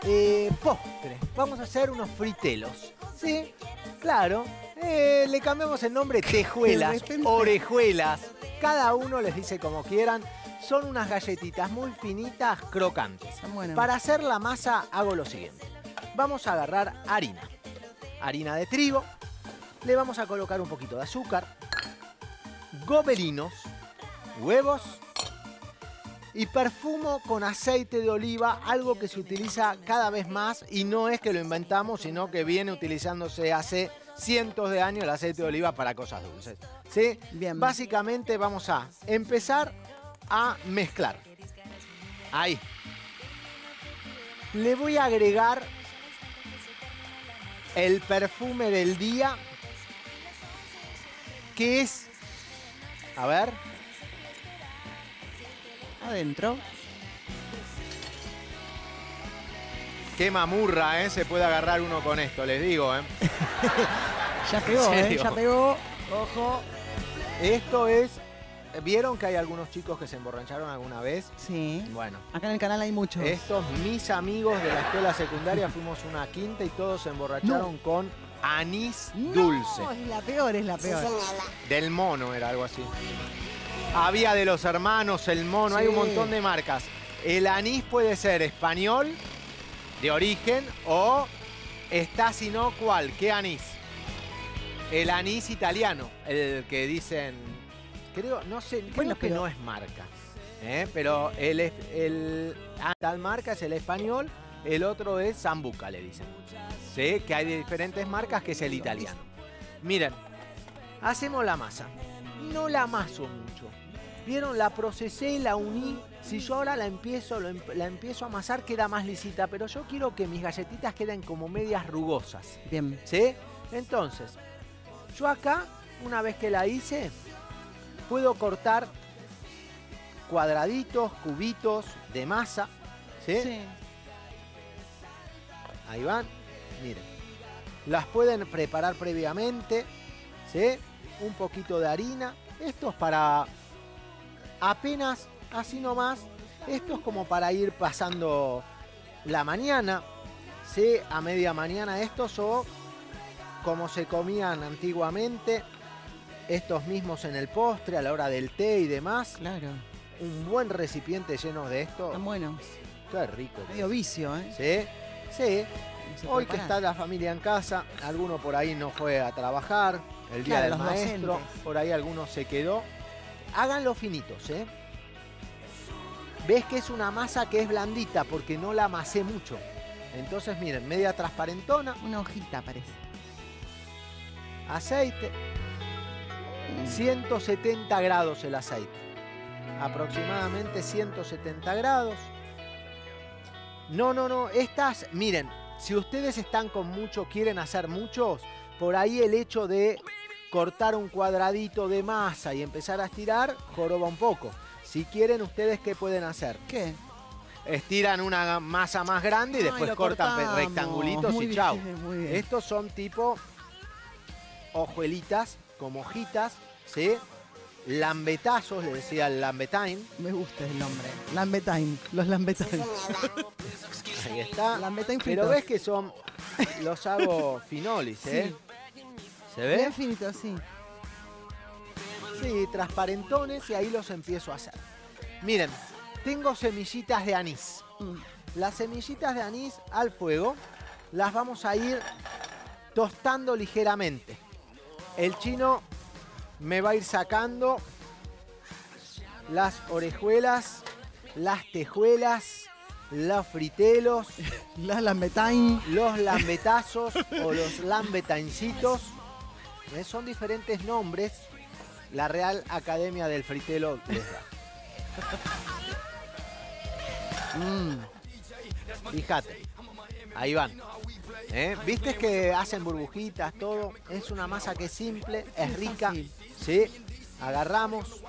Eh, postre. Vamos a hacer unos fritelos. Sí, claro. Eh, le cambiamos el nombre tejuelas, orejuelas. Cada uno les dice como quieran. Son unas galletitas muy finitas, crocantes. Para hacer la masa hago lo siguiente. Vamos a agarrar harina. Harina de trigo. Le vamos a colocar un poquito de azúcar. Gobelinos. Huevos y perfumo con aceite de oliva, algo que se utiliza cada vez más y no es que lo inventamos, sino que viene utilizándose hace cientos de años el aceite de oliva para cosas dulces. ¿Sí? Bien. Básicamente vamos a empezar a mezclar. Ahí. Le voy a agregar el perfume del día, que es, a ver, Adentro. Qué mamurra, ¿eh? Se puede agarrar uno con esto, les digo, ¿eh? Ya pegó, ¿En ¿eh? Ya pegó. Ojo. Esto es... ¿Vieron que hay algunos chicos que se emborracharon alguna vez? Sí. Bueno. Acá en el canal hay muchos. Estos, mis amigos de la escuela secundaria, fuimos una quinta y todos se emborracharon con anís dulce. No, es la peor, es la peor. Del mono era algo así. Había de los hermanos, el mono, hay un montón de marcas. El anís puede ser español, de origen, o está si no, ¿cuál? ¿Qué anís? El anís italiano, el que dicen, creo, no sé, creo Bueno, que pero- no es marca. ¿eh? Pero el, el ah, tal marca es el español, el otro es Zambuca, le dicen. Sí, que hay de diferentes marcas, que es el italiano. Miren, hacemos la masa. No la amaso mucho. ¿Vieron? La procesé y la uní. Si yo ahora la empiezo, em- la empiezo a amasar, queda más lisita. Pero yo quiero que mis galletitas queden como medias rugosas. Bien. ¿Sí? Entonces, yo acá, una vez que la hice, puedo cortar cuadraditos, cubitos de masa. ¿Sí? Ahí van. Miren. Las pueden preparar previamente. ¿Sí? Un poquito de harina. Esto es para apenas así nomás. Esto es como para ir pasando la mañana. ¿Sí? A media mañana estos o como se comían antiguamente. Estos mismos en el postre, a la hora del té y demás. Claro. Un buen recipiente lleno de esto. Están buenos. Qué rico. Medio vicio, ¿eh? Sí, sí. Hoy que está la familia en casa, alguno por ahí no fue a trabajar, el día Claro, del los maestro, docentes. por ahí alguno se quedó. Háganlo finitos, ¿eh? Ves que es una masa que es blandita porque no la amasé mucho. Entonces, miren, media transparentona. Una hojita parece. Aceite. 170 grados el aceite. Aproximadamente 170 grados. No, no, no. Estas, miren, si ustedes están con mucho, quieren hacer muchos, por ahí el hecho de cortar un cuadradito de masa y empezar a estirar, joroba un poco. Si quieren, ustedes, ¿qué pueden hacer? ¿Qué? Estiran una masa más grande y después cortan cortamos. rectangulitos Muy y chau. bien. Estos son tipo hojuelitas, como hojitas, ¿sí? Lambetazos, le decía el lambetain. Me gusta el nombre. Lambetain. Los Lambetain. Ahí está. Lambetain Pero ves que son, los hago finolis, ¿eh? ¿Se ve? Bien finitos, sí. Sí, transparentones y ahí los empiezo a hacer. Miren, tengo semillitas de anís. Mm. Las semillitas de anís al fuego las vamos a ir tostando ligeramente. El chino me va a ir sacando las orejuelas, las tejuelas, los fritelos, Las Lambetain. los lambetazos o los lambetaincitos. ¿Eh? Son diferentes nombres. La Real Academia del Fritelo les da. Mm. Fíjate, ahí van. ¿Eh? ¿Viste que hacen burbujitas, todo? Es una masa que es simple, es rica. ¿Sí? Agarramos.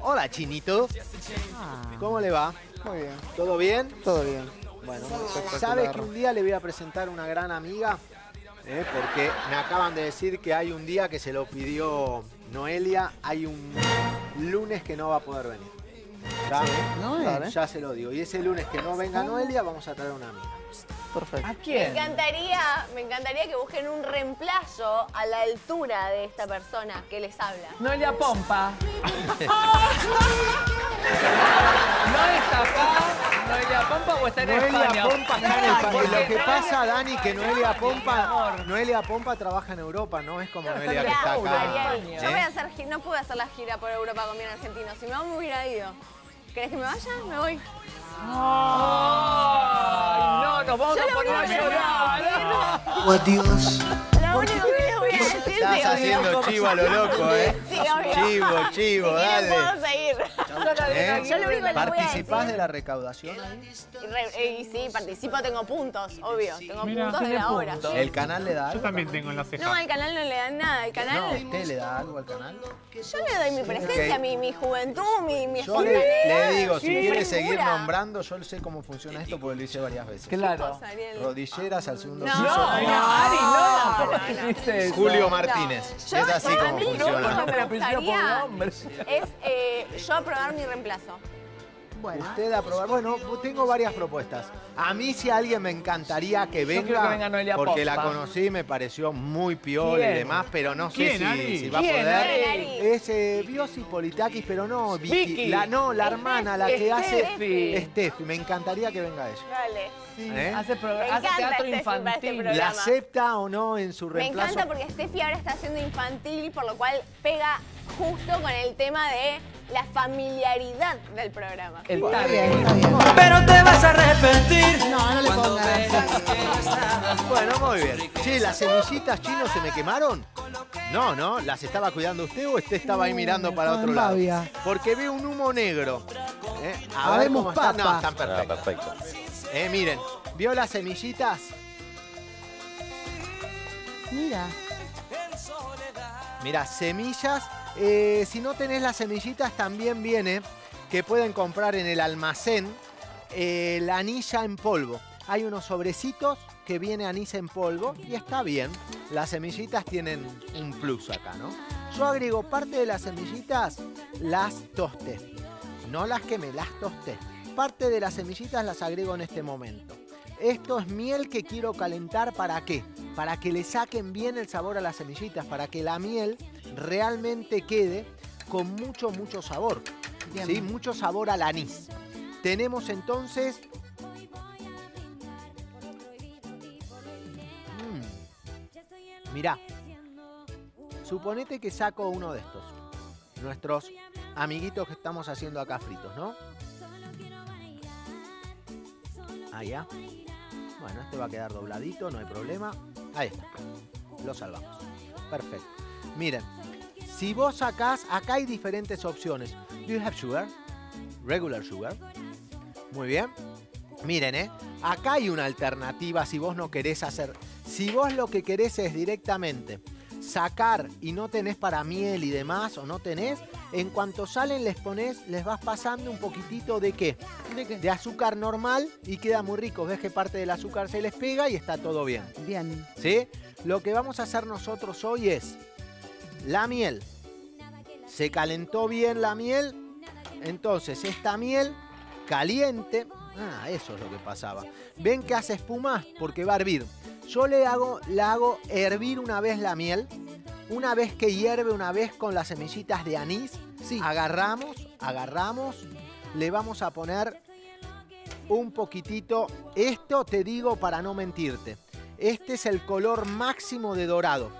Hola, chinito. Ah, ¿Cómo le va? Muy bien, ¿Todo bien? todo bien. Bueno, sabe que un día le voy a presentar una gran amiga, ¿eh? porque me acaban de decir que hay un día que se lo pidió Noelia, hay un lunes que no va a poder venir. ¿Ya? Se lo digo. Y ese lunes que no venga Noelia, vamos a traer una amiga. Perfecto. Me encantaría, me encantaría que busquen un reemplazo a la altura de esta persona que les habla. Noelia Pompa. ¿No está acá Noelia Pompa o está en Noelia España? Pompa está en España. Lo que pasa, Dani, que Noelia Pompa, Noelia Pompa trabaja en Europa, no es como Noelia que está acá. Yo ¿eh? voy a hacer, gi- no puedo hacer la gira por Europa con mi argentino. Si no, me hubiera ido. ¿Querés que me vaya? Me voy. No, nos vamos a poner a llorar. Oh, Dios. Lo único que les voy a decir Estás haciendo chivo a lo loco, ¿eh? Sí, obvio. Chivo, chivo, dale. puedo seguir. ¿Eh? Yo lo único que les voy a ¿Participás decir- de la recaudación ahí? Y, re- y sí, participo, tengo puntos, obvio. Tengo Mira, puntos de tiene la hora. puntos. ¿El canal le da Yo también tengo en la No, ceja. al canal no le dan nada. El No, canal. ¿usted le da algo al canal? Yo le doy mi presencia, Ok. mi, mi juventud, mi, mi Yo le, espontaneidad. le digo, si mi quiere frescura. seguir nombrando, yo sé cómo funciona esto porque lo hice varias veces. Claro. Ariel. Rodilleras al segundo No, piso. No, no, Ari, no. ¿Cómo hiciste eso? Julio Martínez. Yo, es así a como mí funciona. por gustaría nombre. es eh, yo aprobar mi reemplazo. Bueno. Usted aprobar. Bueno, tengo varias propuestas. A mí si alguien me encantaría que venga, que venga Noelia porque la conocí, me pareció muy piola y demás, pero no sé ¿Quién, si, va a ¿Quién, poder. Es eh, Biosi Politakis, pero no Vicky. Vicky. La, no, la hermana, la que hace Steffi. Steffi. Me encantaría que venga ella. Dale. ¿Eh? Hace, Me teatro este infantil. programa. ¿La acepta o no en su Me reemplazo? encanta porque Steffi ahora está haciendo infantil, por lo cual pega justo con el tema de la familiaridad del programa. El Está bien, está bien. Pero te vas a arrepentir. No, no le pongas. Bueno, muy bien. Che, ¿las semillitas chinos se me quemaron? No, no, ¿las estaba cuidando usted o usted estaba ahí mirando para otro lado? Porque veo un humo negro. ¿eh? A ver están. No, están perfectos. perfecto. Eh, miren, ¿vio las semillitas? Mira. Mira, semillas. Eh, si no tenés las semillitas, también viene que pueden comprar en el almacén eh, la anilla en polvo. Hay unos sobrecitos que viene anís en polvo y está bien. Las semillitas tienen un plus acá, ¿no? Yo agrego parte de las semillitas, las tosté. No las quemé, las tosté. Parte de las semillitas las agrego en este momento. Esto es miel que quiero calentar para qué? Para que le saquen bien el sabor a las semillitas, para que la miel realmente quede con mucho, mucho sabor. ¿sí? Mucho sabor al anís. Tenemos entonces... Mm. Mirá, suponete que saco uno de estos. Nuestros amiguitos que estamos haciendo acá fritos, ¿no? Ahí ya. Bueno, este va a quedar dobladito, no hay problema. Ahí está. Lo salvamos. Perfecto. Miren, si vos sacás, acá hay diferentes opciones. Do you have sugar? Regular sugar. Muy bien. Miren, ¿eh? Acá hay una alternativa si vos no querés hacer. Si vos lo que querés es directamente sacar y no tenés para miel y demás, o no tenés, en cuanto salen les pones, les vas pasando un poquitito de qué? ¿De qué? De azúcar normal y queda muy rico. Ves que parte del azúcar se les pega y está todo bien. Bien. ¿Sí? Lo que vamos a hacer nosotros hoy es la miel. Se calentó bien la miel. Entonces, esta miel caliente. Ah, eso es lo que pasaba. ¿Ven que hace espuma? Porque va a hervir. Yo le hago, la hago hervir una vez la miel. Una vez que hierve, una vez con las semillitas de anís, Sí. agarramos, agarramos, le vamos a poner un poquitito. Esto te digo para no mentirte. Este es el color máximo de dorado.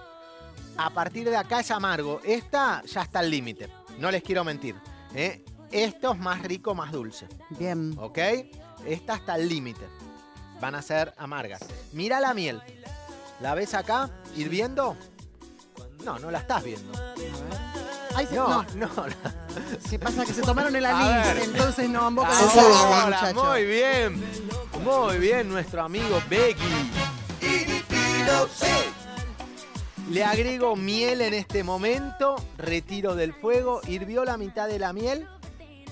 A partir de acá es amargo. Esta ya está al límite. No les quiero mentir. ¿eh? Esto es más rico, más dulce. Bien. ¿Ok? Esta está al límite. Van a ser amargas. Mira la miel. ¿La ves acá? ¿Hirviendo? No, no la estás viendo. Ay, se, No, no. no. Se pasa que se tomaron el anís, entonces no Ahora, muchacho. muy bien. Muy bien, nuestro amigo Becky. Le agrego miel en este momento, retiro del fuego, hirvió la mitad de la miel,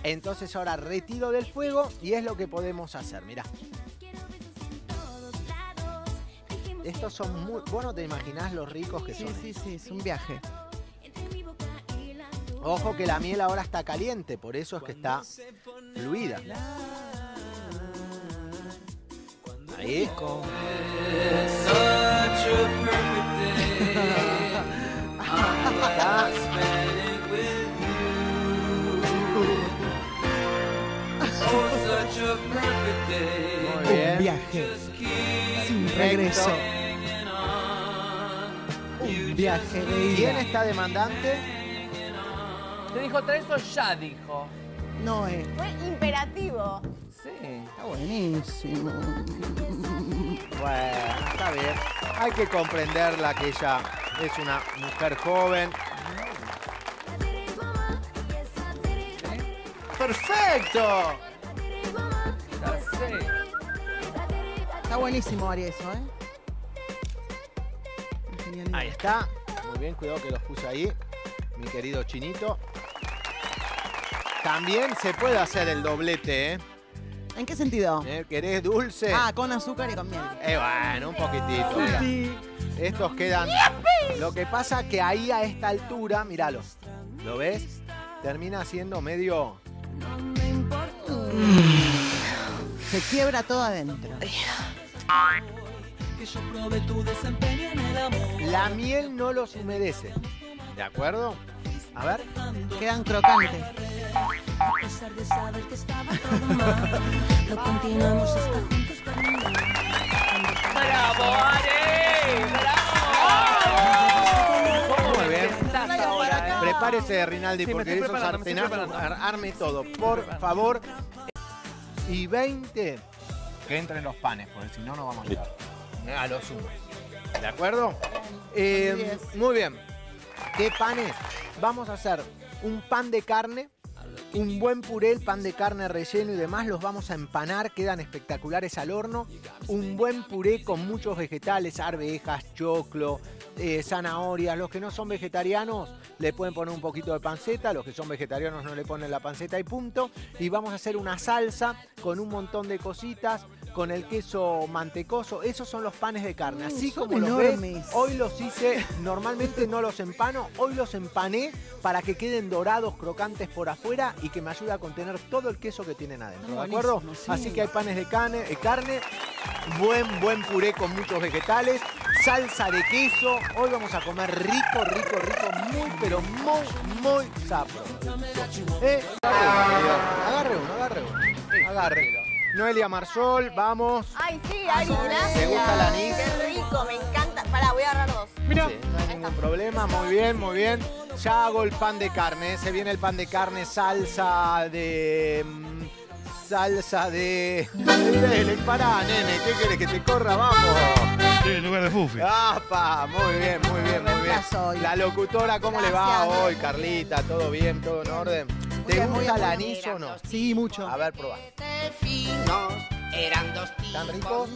entonces ahora retiro del fuego y es lo que podemos hacer, mirá. Estos son muy... Vos no te imaginás los ricos que Sí, son. sí, sí, es un viaje. Ojo que la miel ahora está caliente, por eso es que está fluida. Ahí. Muy Un bien. viaje sin regreso. Un viaje de ¿Quién está demandante? Te dijo tres o ya dijo. No es. Fue imperativo. Sí. Está buenísimo. Bueno, está bien. Hay que comprenderla que ella es una mujer joven. ¡Perfecto! Está buenísimo, Ari, eso, ¿eh? Genialidad. Ahí está. Muy bien, cuidado que los puse ahí. Mi querido chinito. También se puede hacer el doblete, ¿eh? ¿En qué sentido? ¿Eh? ¿Querés dulce? Ah, con azúcar y con miel. Eh, bueno, un poquitito. mira. Sí. Estos quedan. Lo que pasa que ahí a esta altura, míralo. ¿Lo ves? Termina siendo medio. Se quiebra todo adentro. La miel no los humedece. ¿De acuerdo? A ver. Quedan crocantes. ¡Bravo, Ari! ¡Bravo! Muy bien. Estás ahora, ¿eh? Prepárese, Rinaldi, Sí, porque esos preparando, me estoy sartenazos, preparando. ar- arme todo, por favor. Y 20 que entren los panes, porque si no, no vamos a llegar. A lo sumo. ¿De acuerdo? Eh, muy bien. ¿Qué panes? Vamos a hacer un pan de carne, un buen puré, el pan de carne relleno y demás, los vamos a empanar, quedan espectaculares al horno. Un buen puré con muchos vegetales, arvejas, choclo, eh, zanahorias. Los que no son vegetarianos le pueden poner un poquito de panceta, los que son vegetarianos no le ponen la panceta y punto. Y vamos a hacer una salsa con un montón de cositas, con el queso mantecoso. Esos son los panes de carne. Así como los ves, hoy los hice, normalmente no los empano, hoy los empané para que queden dorados, crocantes por afuera y que me ayude a contener todo el queso que tienen adentro, ¿de acuerdo? Buenísimo, sí. Así que hay panes de carne, de carne, buen, buen puré con muchos vegetales, salsa de queso. Hoy vamos a comer rico, rico, rico, muy, pero muy, muy sabroso. Eh, agarre uno, agarre uno, agarre. Noelia Marsol, vamos. Ay, sí, ay, gracias. ¿Te gusta el anís? Qué rico, me encanta. Pará, voy a agarrar dos. Mira. no hay ningún problema, muy bien, muy bien. Ya hago el pan de carne, se viene el pan de carne, salsa de... mm, Salsa de... Pará, nene, ¿qué querés que te corra? Vamos. Sí, en lugar de Fufi. ¡Apa! Muy bien, muy bien, muy bien. La locutora, ¿cómo le va hoy, Carlita? ¿Todo bien? ¿Todo en orden? ¿Te gusta el anís o no? Sí, mucho. A ver, probá. Eran dos ¿Tan rico?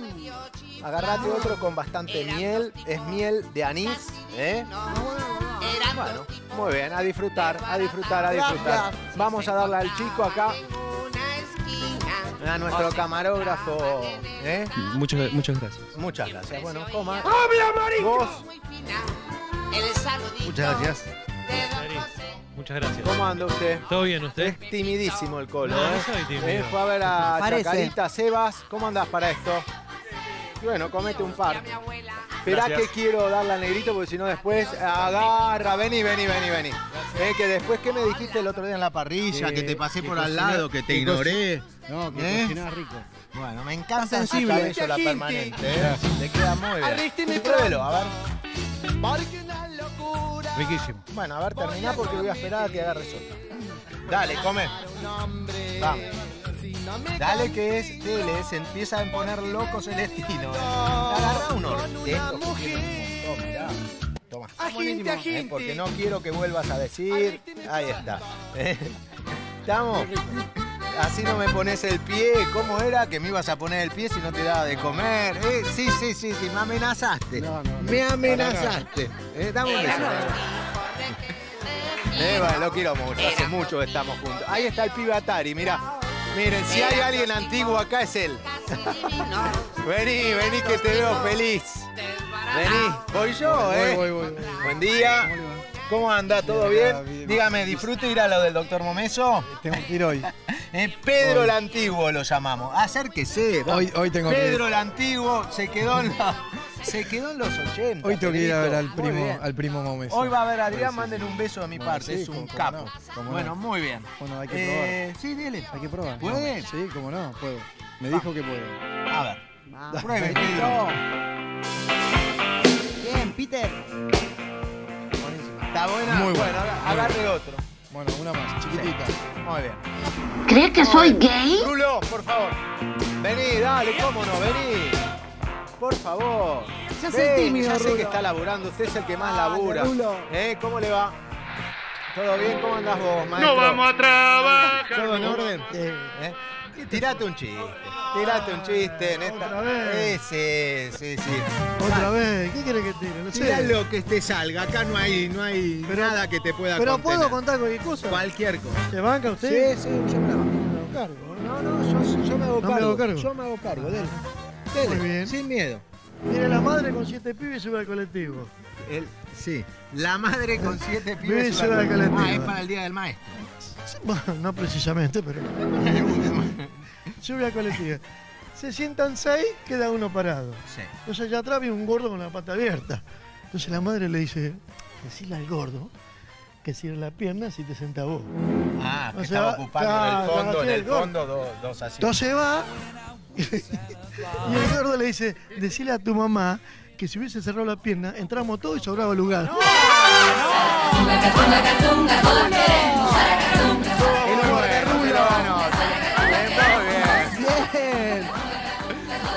Agarrate otro con bastante miel. Es miel de anís, ¿eh? Bueno, muy bien, a disfrutar, a disfrutar, a disfrutar. Vamos a darle al chico acá, a nuestro camarógrafo, ¿eh? Muchas, muchas gracias. Muchas gracias. Bueno, coma. ¡Oh, El saludito Muchas gracias. Muchas gracias. ¿cómo anda usted? ¿Todo bien usted? Es timidísimo el colo, No, ¿eh? no soy tímido. Eh, Fue a ver a Parece. Chacarita, Sebas. ¿Cómo andás para esto? Bueno, comete un par. Esperá que quiero darle al negrito porque si no después agarra. Vení, vení, vení, vení. Eh, que después, ¿qué me dijiste el otro día en la parrilla? Eh, que te pasé que por al lado, que te que ignoré. No, que ¿Eh? cocinás rico. Bueno, me encanta sensible. cabello, la permanente. ¿eh? Le queda muy bien. Pruébelo, a ver. Riquísimo. Bueno, a ver, terminá porque voy a esperar a que agarre otra. Dale, come. Vamos. Dale que es, dele, se empieza a poner loco Celestino. Agarra uno de estos mirá. Toma. Agente, ¿Eh? Porque no quiero que vuelvas a decir. Ahí está. ¿Eh? ¿Estamos? Así no me pones el pie. ¿Cómo era que me ibas a poner el pie si no te daba de comer? ¿Eh? Sí, sí, sí, sí, me amenazaste. No, no, no. Me amenazaste. ¿Eh? Dame un beso. Eh, bueno, lo quiero mucho, hace mucho que estamos juntos. Ahí está el pibe Atari, mirá. Miren, si hay alguien antiguo acá es él. vení, vení que te veo feliz. Vení, voy yo, ¿eh? Voy, voy, voy. Buen día. ¿Cómo anda? ¿Todo bien? Dígame, ¿disfrute ir a lo del doctor Momeso? Tengo que ir hoy. Eh, Pedro el Antiguo lo llamamos. Acérquese. ¿no? Hoy, hoy tengo que Pedro ir. el Antiguo se quedó en, la- se quedó en los 80. Hoy tengo que ir a ver al primo, al primo Momeso. Hoy va a ver a Adrián, manden un beso de mi Bueno, parte, sí, es un capo. no, bueno, no. muy bien. Bueno, hay que Eh, sí, dile. probar. Hay que probar. ¿Puede? Sí, cómo no, puedo. Me dijo que puedo. A ver. Pruebe. Bien, Peter. ¿Está buena? Muy bueno, buena, muy agarre otro. Bueno, una más, chiquitita. Muy bien. ¿Cree que soy gay? Rulo, por favor. Vení, dale, cómo no, vení. Por favor. Se hace Ven, tímido, ya sé Rulo. que está laburando, usted es el que más Dale, labura. Rulo. ¿Eh? ¿Cómo le va? ¿Todo bien? ¿Cómo andás vos, maestro? No vamos a trabajar. ¿Todo en orden? ¿Eh? Tirate un chiste. Tirate un chiste en esta. Otra vez. Sí, sí, sí. Otra vez, ¿qué quieres que tire? No sé. Tira lo que te salga. Acá no hay, no hay nada que te pueda Pero contener. puedo contar cualquier cosa. Cualquier cosa. ¿Se banca usted? Sí, sí, yo me la banco. Me hago cargo. No, no, yo, yo me hago No me cargo. hago cargo. Yo me hago cargo, dele. Dele, Muy bien. sin miedo. Viene la madre con siete pibes y sube al colectivo. El, sí, la madre con siete y va al colectivo. Ah, es para el día del maestro. Bueno, no precisamente, pero. Sube al colectivo. Se sientan seis, queda uno parado. Sí. Entonces allá atrás viene un gordo con la pata abierta. Entonces la madre le dice, decirle al gordo que cierre la pierna si te sentás vos. Ah, que O estaba ocupando claro, en el fondo, en el fondo dos, dos asientos. Entonces va y el gordo le dice, decirle a tu mamá que si hubiese cerrado la pierna, entramos todos y sobraba lugar.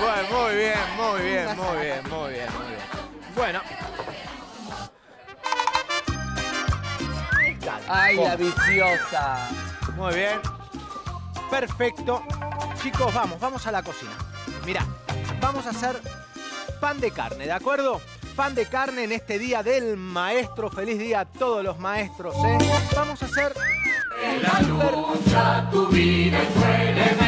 Bueno, muy bien, muy bien, muy bien, muy bien, muy bien. Bueno. Ay, la viciosa. Muy bien. Perfecto. Chicos, vamos, vamos a la cocina. Mirá, vamos a hacer pan de carne, ¿de acuerdo? Pan de carne en este día del maestro. Feliz día a todos los maestros, ¿eh? Vamos a hacer... Tu vida la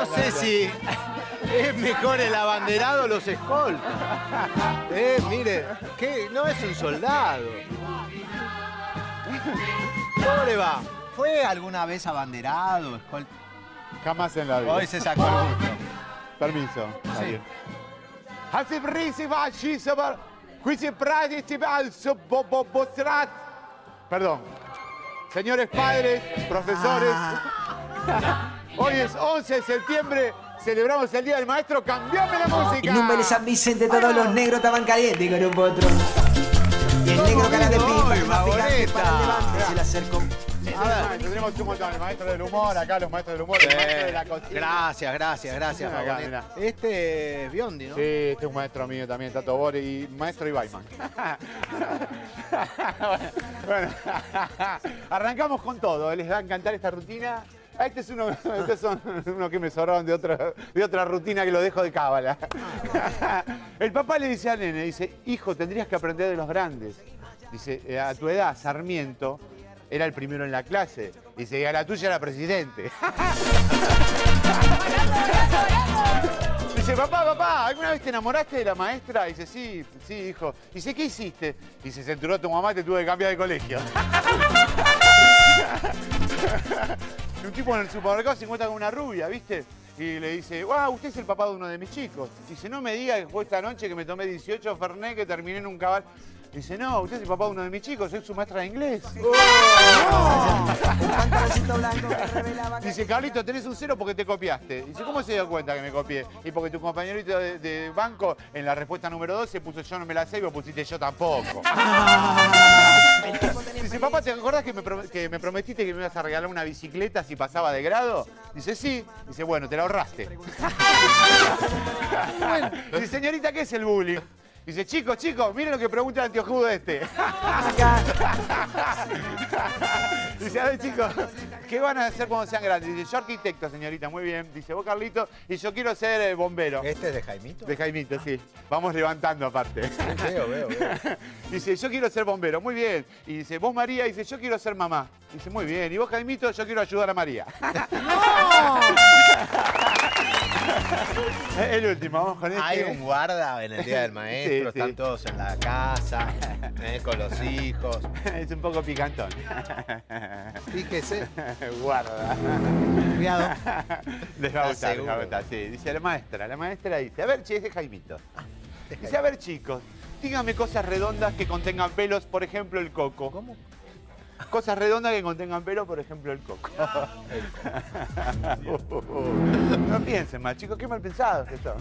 no sé si es mejor el abanderado o los escoltas. Eh, mire, que no es un soldado. ¿Cómo le va? ¿Fue alguna vez abanderado, escolta? Jamás en la vida. Hoy se sacó el gusto. Permiso. Sí. Perdón. Señores padres, profesores. Hoy es 11 de septiembre. Celebramos el Día del Maestro. ¡Cambiame la música! En un de San Vicente todos los negros estaban calientes con un potro. Y el negro cara de pipa, se le acercó. A ver, tendremos un montón. El maestro del humor, acá los maestros del humor, el maestro de la cocina. Gracias, gracias, gracias, Acá, mirá. Este es Biondi, ¿no? Sí, este es un maestro mío también, Tato Bore, y maestro Ibaiman. bueno, arrancamos con todo. ¿Les va a encantar esta rutina? Ah, Este es uno, estos son uno que me sobraron de otra, de otra rutina que lo dejo de cábala. El papá le dice al nene, dice, hijo, tendrías que aprender de los grandes. Dice, "Eh, a tu edad, Sarmiento era el primero en la clase. Dice, y a la tuya era presidente. Dice, papá, papá, ¿alguna vez te enamoraste de la maestra? Dice, sí, sí, hijo. Dice, ¿qué hiciste? Dice, se enteró tu mamá te tuve que cambiar de colegio. Un tipo en el supermercado se encuentra con una rubia, ¿viste? Y le dice, wow, usted es el papá de uno de mis chicos. Dice, no me diga que fue esta noche que me tomé 18 Fernet que terminé en un cabal. Dice, no, usted es el papá de uno de mis chicos, soy su maestra de inglés. Dice, Carlito, tenés un cero porque te copiaste. Dice, ¿cómo se dio cuenta que me copié? Y porque tu compañerito de, de banco en la respuesta número 12 puso yo no me la sé y vos pusiste yo tampoco. Dice, papá, ¿te acordás que me, pro- que me prometiste que me ibas a regalar una bicicleta si pasaba de grado? Dice, sí. Dice, bueno, te la ahorraste. Dice, señorita, ¿qué es el bullying? Dice, chicos, chicos, miren lo que pregunta el anteojudo este. Dice, a ver, chicos, ¿qué van a hacer cuando sean grandes? Dice, yo arquitecto, señorita, muy bien. Dice, vos, Carlito, y yo quiero ser eh, bombero. ¿Este es de Jaimito? De Jaimito, sí. Vamos levantando aparte. Veo, veo, veo. Dice, yo quiero ser bombero, muy bien. Y dice, vos María, dice, yo quiero ser mamá. Dice, muy bien. Y vos Jaimito, yo quiero ayudar a María. El último, vamos con este. Hay un guarda en el Día del Maestro, Sí, sí. están todos en la casa, eh, con los hijos. Es un poco picantón. Fíjese. Guarda. Cuidado. Les va a gustar, ¿Estás les va a gustar. Sí, dice la maestra. La maestra dice, a ver, che, es de Jaimito. Dice, a ver, chicos, díganme cosas redondas que contengan pelos, por ejemplo, el coco. ¿Cómo? Cosas redondas que contengan pelo, por ejemplo, el coco. no piensen más, chicos, qué mal pensados que son.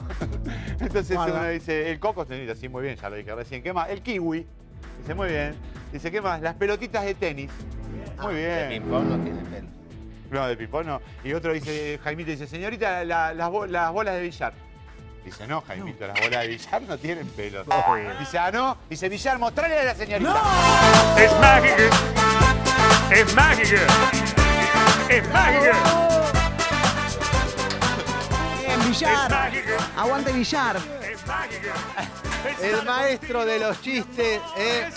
Entonces uno dice, el coco, señorita, sí, muy bien, ya lo dije recién. ¿Qué más? El kiwi. Dice, muy bien. Dice, ¿qué más? Las pelotitas de tenis. Muy bien. De ping-pong no tiene pelo. No, de pipón no. Y otro dice, Jaimito dice, señorita, la- las, bo- las bolas de billar. Dice, no, Jaimito, las bolas de billar no tienen pelos. Dice, ah, no. Dice, billar, mostrale a la señorita. Es mágico. Es mágico. Es mágico. Bien, Villar. Aguante Villar. El maestro de los chistes, eh.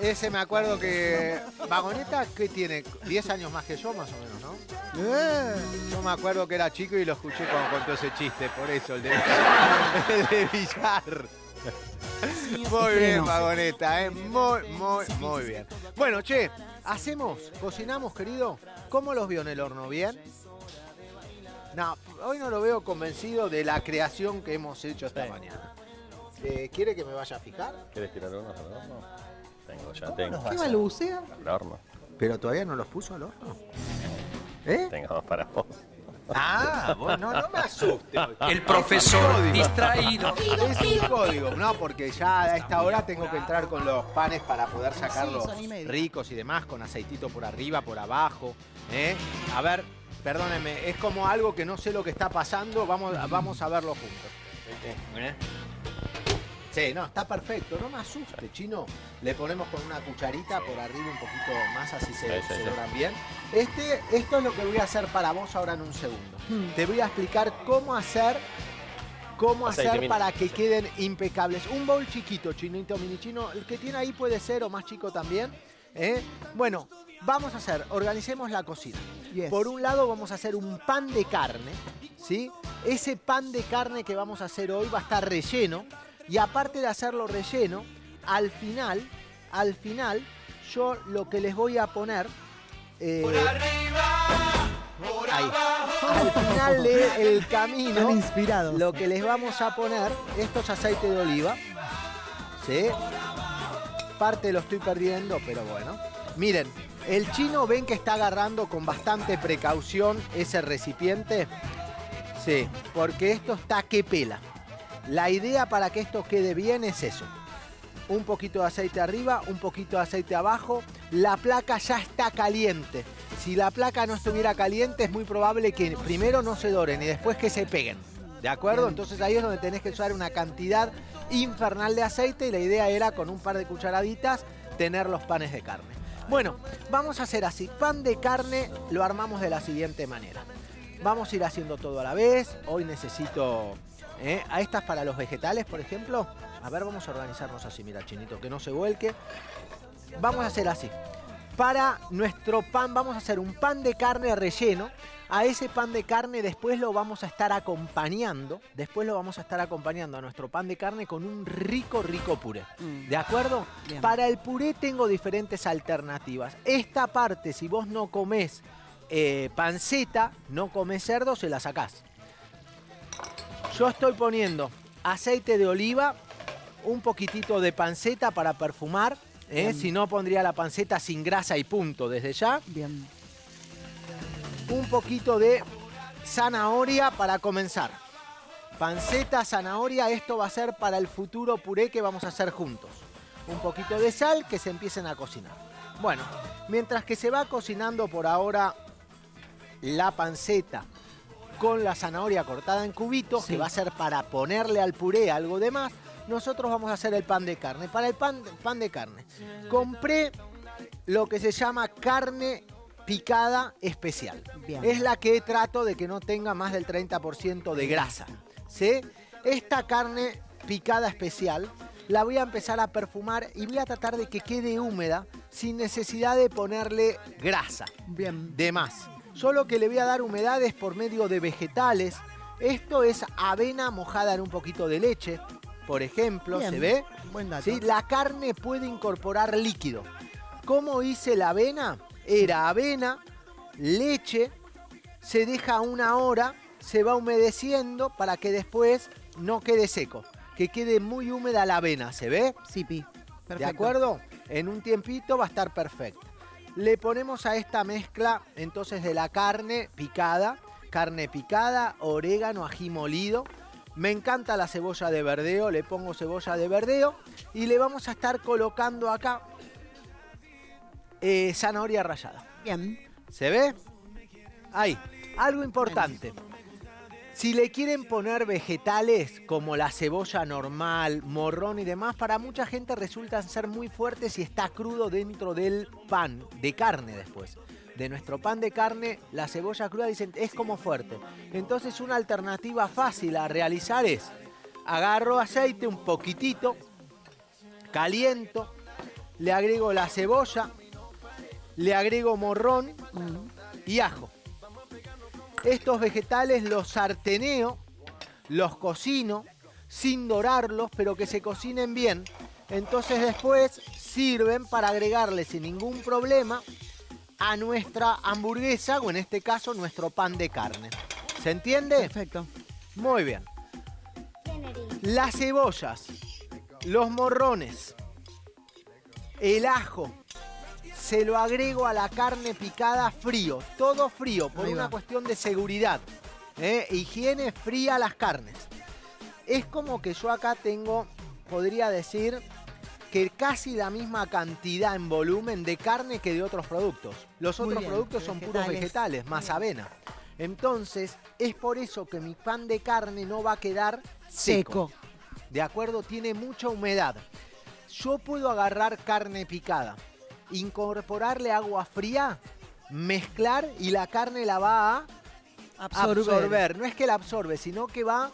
Ese me acuerdo que. Vagoneta, ¿qué tiene? 10 años más que yo, más o menos, ¿no? Eh, Yo me acuerdo que era chico y lo escuché cuando contó ese chiste, por eso, el de, el de billar. Muy bien, Vagoneta, ¿eh? Muy, muy, muy bien. Bueno, che, hacemos, cocinamos, querido. ¿Cómo los vio en el horno? ¿Bien? No, hoy no lo veo convencido de la creación que hemos hecho esta mañana. Eh, ¿Quiere que me vaya a fijar? ¿Quieres tirar unos al horno? Tengo, ya tengo. ¿Qué? Al horno. Pero todavía no los puso al horno. ¿Eh? Tengo dos para vos. Ah, vos no, no me asustes. El profesor Es un código. distraído. Es un código, no, porque ya a esta hora tengo que entrar con los panes para poder sacarlos ricos y demás, con aceitito por arriba, por abajo. ¿eh? A ver, perdónenme, es como algo que no sé lo que está pasando, vamos, vamos a verlo juntos. ¿Eh? Sí, no, está perfecto, no me asuste, chino. Le ponemos con una cucharita por arriba un poquito más, así se, Sí, sí, se sí. logran bien. Este, esto es lo que voy a hacer para vos ahora en un segundo. Hmm. Te voy a explicar cómo hacer cómo Aceite hacer mini. para que queden impecables. Un bowl chiquito, chinito, mini chino, el que tiene ahí puede ser o más chico también. ¿eh? Bueno, vamos a hacer, organicemos la cocina. Yes. Por un lado vamos a hacer un pan de carne, ¿sí? Ese pan de carne que vamos a hacer hoy va a estar relleno y aparte de hacerlo relleno, al final, al final, yo lo que les voy a poner... eh, ahí. Al final del camino, inspirados. lo que les vamos a poner, esto es aceite de oliva, ¿sí? Parte lo estoy perdiendo, pero bueno. Miren, el chino ven que está agarrando con bastante precaución ese recipiente. Sí, porque esto está que pela. La idea para que esto quede bien es eso. Un poquito de aceite arriba, un poquito de aceite abajo. La placa ya está caliente. Si la placa no estuviera caliente es muy probable que primero no se doren y después que se peguen. ¿De acuerdo? Entonces ahí es donde tenés que usar una cantidad infernal de aceite y la idea era con un par de cucharaditas tener los panes de carne. Bueno, vamos a hacer así. Pan de carne lo armamos de la siguiente manera. Vamos a ir haciendo todo a la vez. Hoy necesito... ¿eh? A estas para los vegetales, por ejemplo. A ver, vamos a organizarnos así. Mira, chinito, que no se vuelque. Vamos a hacer así. Para nuestro pan vamos a hacer un pan de carne relleno. A ese pan de carne después lo vamos a estar acompañando. Después lo vamos a estar acompañando a nuestro pan de carne con un rico, rico puré. ¿De acuerdo? Bien. Para el puré tengo diferentes alternativas. Esta parte, si vos no comés eh, panceta, no comés cerdo, se la sacás. Yo estoy poniendo aceite de oliva, un poquitito de panceta para perfumar. ¿eh? Si no, pondría la panceta sin grasa y punto desde ya. Bien. Un poquito de zanahoria para comenzar. Panceta, zanahoria, esto va a ser para el futuro puré que vamos a hacer juntos. Un poquito de sal que se empiecen a cocinar. Bueno, mientras que se va cocinando por ahora la panceta con la zanahoria cortada en cubitos, que va a ser para ponerle al puré algo de más, nosotros vamos a hacer el pan de carne. Para el pan, pan de carne, compré lo que se llama carne picada especial. Bien. Es la que trato de que no tenga más del 30% de grasa. ¿sí? Esta carne picada especial la voy a empezar a perfumar y voy a tratar de que quede húmeda sin necesidad de ponerle grasa. Bien. De más. Solo que le voy a dar humedades por medio de vegetales. Esto es avena mojada en un poquito de leche, por ejemplo, Bien. ¿se ve? Buen dato. ¿Sí? La carne puede incorporar líquido. ¿Cómo hice la avena? Era avena, leche, se deja una hora, se va humedeciendo para que después no quede seco, que quede muy húmeda la avena, ¿se ve? Sí, Pi. ¿De acuerdo? En un tiempito va a estar perfecto. Le ponemos a esta mezcla entonces de la carne picada, carne picada, orégano, ají molido. Me encanta la cebolla de verdeo, le pongo cebolla de verdeo y le vamos a estar colocando acá eh, zanahoria rallada. Bien. ¿Se ve? Ahí. Algo importante. Si le quieren poner vegetales como la cebolla normal, morrón y demás, para mucha gente resultan ser muy fuertes si está crudo dentro del pan de carne después. De nuestro pan de carne, la cebolla cruda dicen es como fuerte. Entonces una alternativa fácil a realizar es agarro aceite un poquitito, caliento, le agrego la cebolla, le agrego morrón y ajo. Estos vegetales los sarteneo, los cocino sin dorarlos, pero que se cocinen bien. Entonces después sirven para agregarle sin ningún problema a nuestra hamburguesa o en este caso nuestro pan de carne. ¿Se entiende? Perfecto. Muy bien. Las cebollas, los morrones El ajo. Se lo agrego a la carne picada frío. Todo frío, por una cuestión de seguridad. ¿eh? Higiene fría las carnes. Es como que yo acá tengo, podría decir, que casi la misma cantidad en volumen de carne que de otros productos. Los Muy otros bien, productos son puros vegetales. vegetales, más avena. Entonces, es por eso que mi pan de carne no va a quedar seco. Seco. ¿De acuerdo? Tiene mucha humedad. Yo puedo agarrar carne picada, incorporarle agua fría, mezclar y la carne la va a Absorber. absorber. No es que la absorbe, sino que va,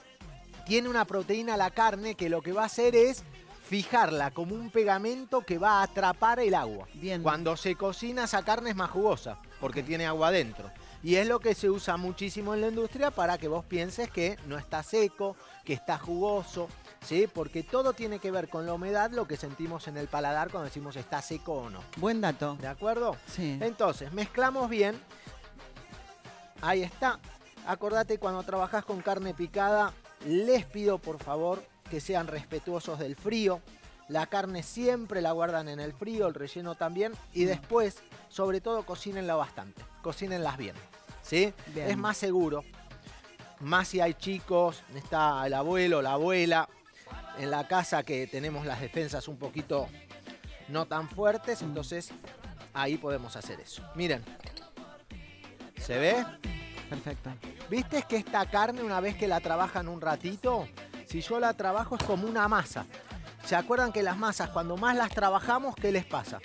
tiene una proteína la carne que lo que va a hacer es fijarla como un pegamento que va a atrapar el agua. Bien. Cuando se cocina esa carne es más jugosa, porque tiene agua adentro. Y es lo que se usa muchísimo en la industria para que vos pienses que no está seco, que está jugoso, ¿sí? Porque todo tiene que ver con la humedad, lo que sentimos en el paladar cuando decimos está seco o no. Buen dato. ¿De acuerdo? Sí. Entonces, mezclamos bien. Ahí está. Acordate cuando trabajas con carne picada, les pido por favor que sean respetuosos del frío. La carne siempre la guardan en el frío, el relleno también. Y después, sobre todo, cocínenla bastante. Cocínenlas bien. ¿Sí? Bien. Es más seguro. Más si hay chicos, está el abuelo, la abuela. En la casa que tenemos las defensas un poquito no tan fuertes, entonces ahí podemos hacer eso. Miren, ¿se ve? Perfecto. ¿Viste que esta carne una vez que la trabajan un ratito, si yo la trabajo es como una masa? ¿Se acuerdan que las masas cuando más las trabajamos, qué les pasa?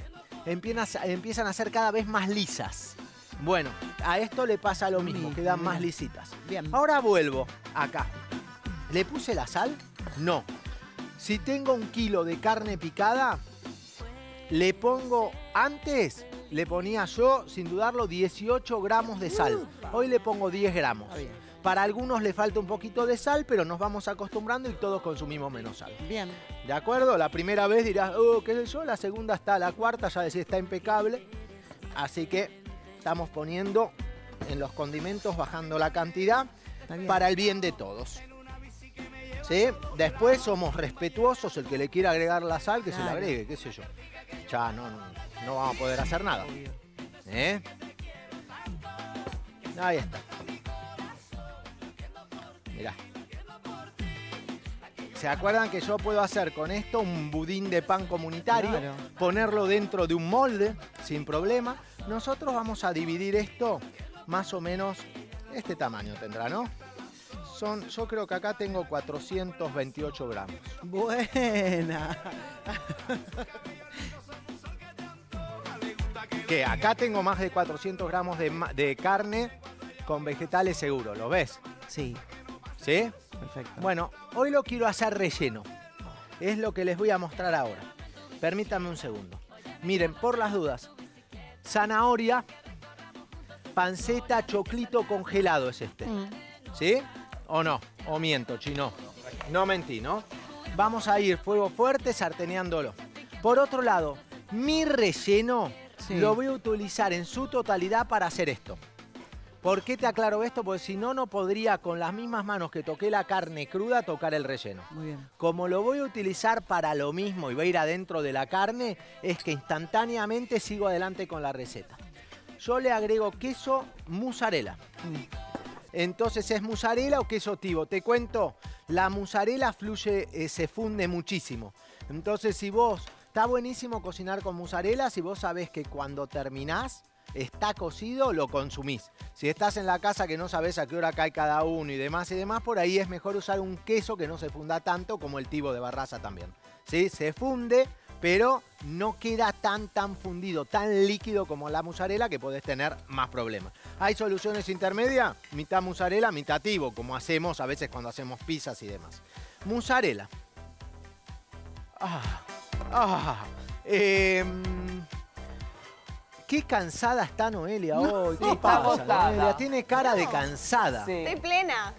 Empiezan a, ser cada vez más lisas. Bueno, a esto le pasa lo mismo, quedan más lisitas. Bien. Ahora vuelvo acá. ¿Le puse la sal? No. Si tengo un kilo de carne picada, le pongo antes, le ponía yo, sin dudarlo, 18 gramos de sal. Hoy le pongo 10 gramos. Para algunos le falta un poquito de sal, pero nos vamos acostumbrando y todos consumimos menos sal. Bien. ¿De acuerdo? La primera vez dirás, oh, qué sé yo, la segunda está, la cuarta ya decís está impecable. Así que estamos poniendo en los condimentos, bajando la cantidad para el bien de todos. ¿Sí? Después somos respetuosos, el que le quiera agregar la sal, que se le Claro. agregue, qué sé yo. Ya no, no, no vamos a poder hacer nada. ¿Eh? Ahí está. Mirá. ¿Se acuerdan que yo puedo hacer con esto un budín de pan comunitario? Claro. Ponerlo dentro de un molde sin problema. Nosotros vamos a dividir esto más o menos este tamaño tendrá, ¿no? Son, yo creo que acá tengo 428 gramos. Buena. Que acá tengo más de 400 gramos de, carne con vegetales seguro, ¿lo ves? Sí. ¿Sí? Perfecto. Bueno, hoy lo quiero hacer relleno. Es lo que les voy a mostrar ahora. Permítanme un segundo. Miren, por las dudas. Zanahoria, panceta, choclito congelado es este. Mm. ¿Sí? ¿O no? ¿O miento, chino? No mentí, ¿no? Vamos a ir fuego fuerte sarteneándolo. Por otro lado, mi relleno Sí. lo voy a utilizar en su totalidad para hacer esto. ¿Por qué te aclaro esto? Porque si no, no podría con las mismas manos que toqué la carne cruda tocar el relleno. Muy bien. Como lo voy a utilizar para lo mismo y va a ir adentro de la carne, es que instantáneamente sigo adelante con la receta. Yo le agrego queso mozzarella. Entonces es mozzarella o queso tivo. Te cuento, la mozzarella fluye, eh, se funde muchísimo. Entonces si vos, está buenísimo cocinar con mozzarella si vos sabés que cuando terminás está cocido, lo consumís. Si estás en la casa que no sabés a qué hora cae cada uno y demás y demás, por ahí es mejor usar un queso que no se funda tanto como el tivo de barraza también. ¿Sí? Se funde, pero no queda tan tan fundido, tan líquido como la mozzarella que podés tener más problemas. Hay soluciones intermedias, mitad mozzarella, mitad tivo, como hacemos a veces cuando hacemos pizzas y demás. Mozzarella. Ah, ah, em, Qué cansada está Noelia hoy. ¿Qué está pasa. Noelia? Tiene cara de cansada. Estoy plena.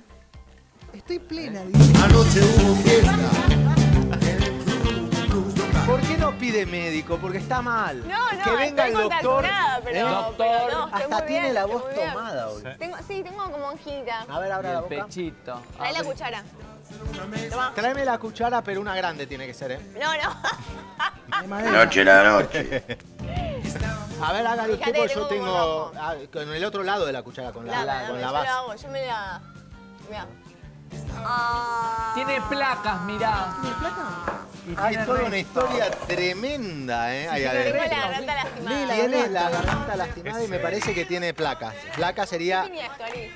Estoy plena. Anoche hubo fiesta. ¿Por qué no pide médico? Porque está mal. No, no, que venga estoy el doctor. pero, ¿eh? pero no, estoy Hasta tiene bien, la voz tomada hoy. Tengo, sí, tengo como hojita. A ver, abra la boca. Pechito. Trae la cuchara. Toma. Tráeme la cuchara, pero una grande tiene que ser, ¿eh? No, no. Noche la noche. A ver, hágale usted, porque yo tengo ah, con el otro lado de la cuchara, con la, con la yo base. lo hago, yo me la... Mira. Ah. Tiene placas, mirá. ¿Tiene plata? Hay toda una historia tremenda, ¿eh? Ahí la garganta lastimada. Tiene la garganta lastimada y me parece que tiene placas. Placa ¿Qué sería...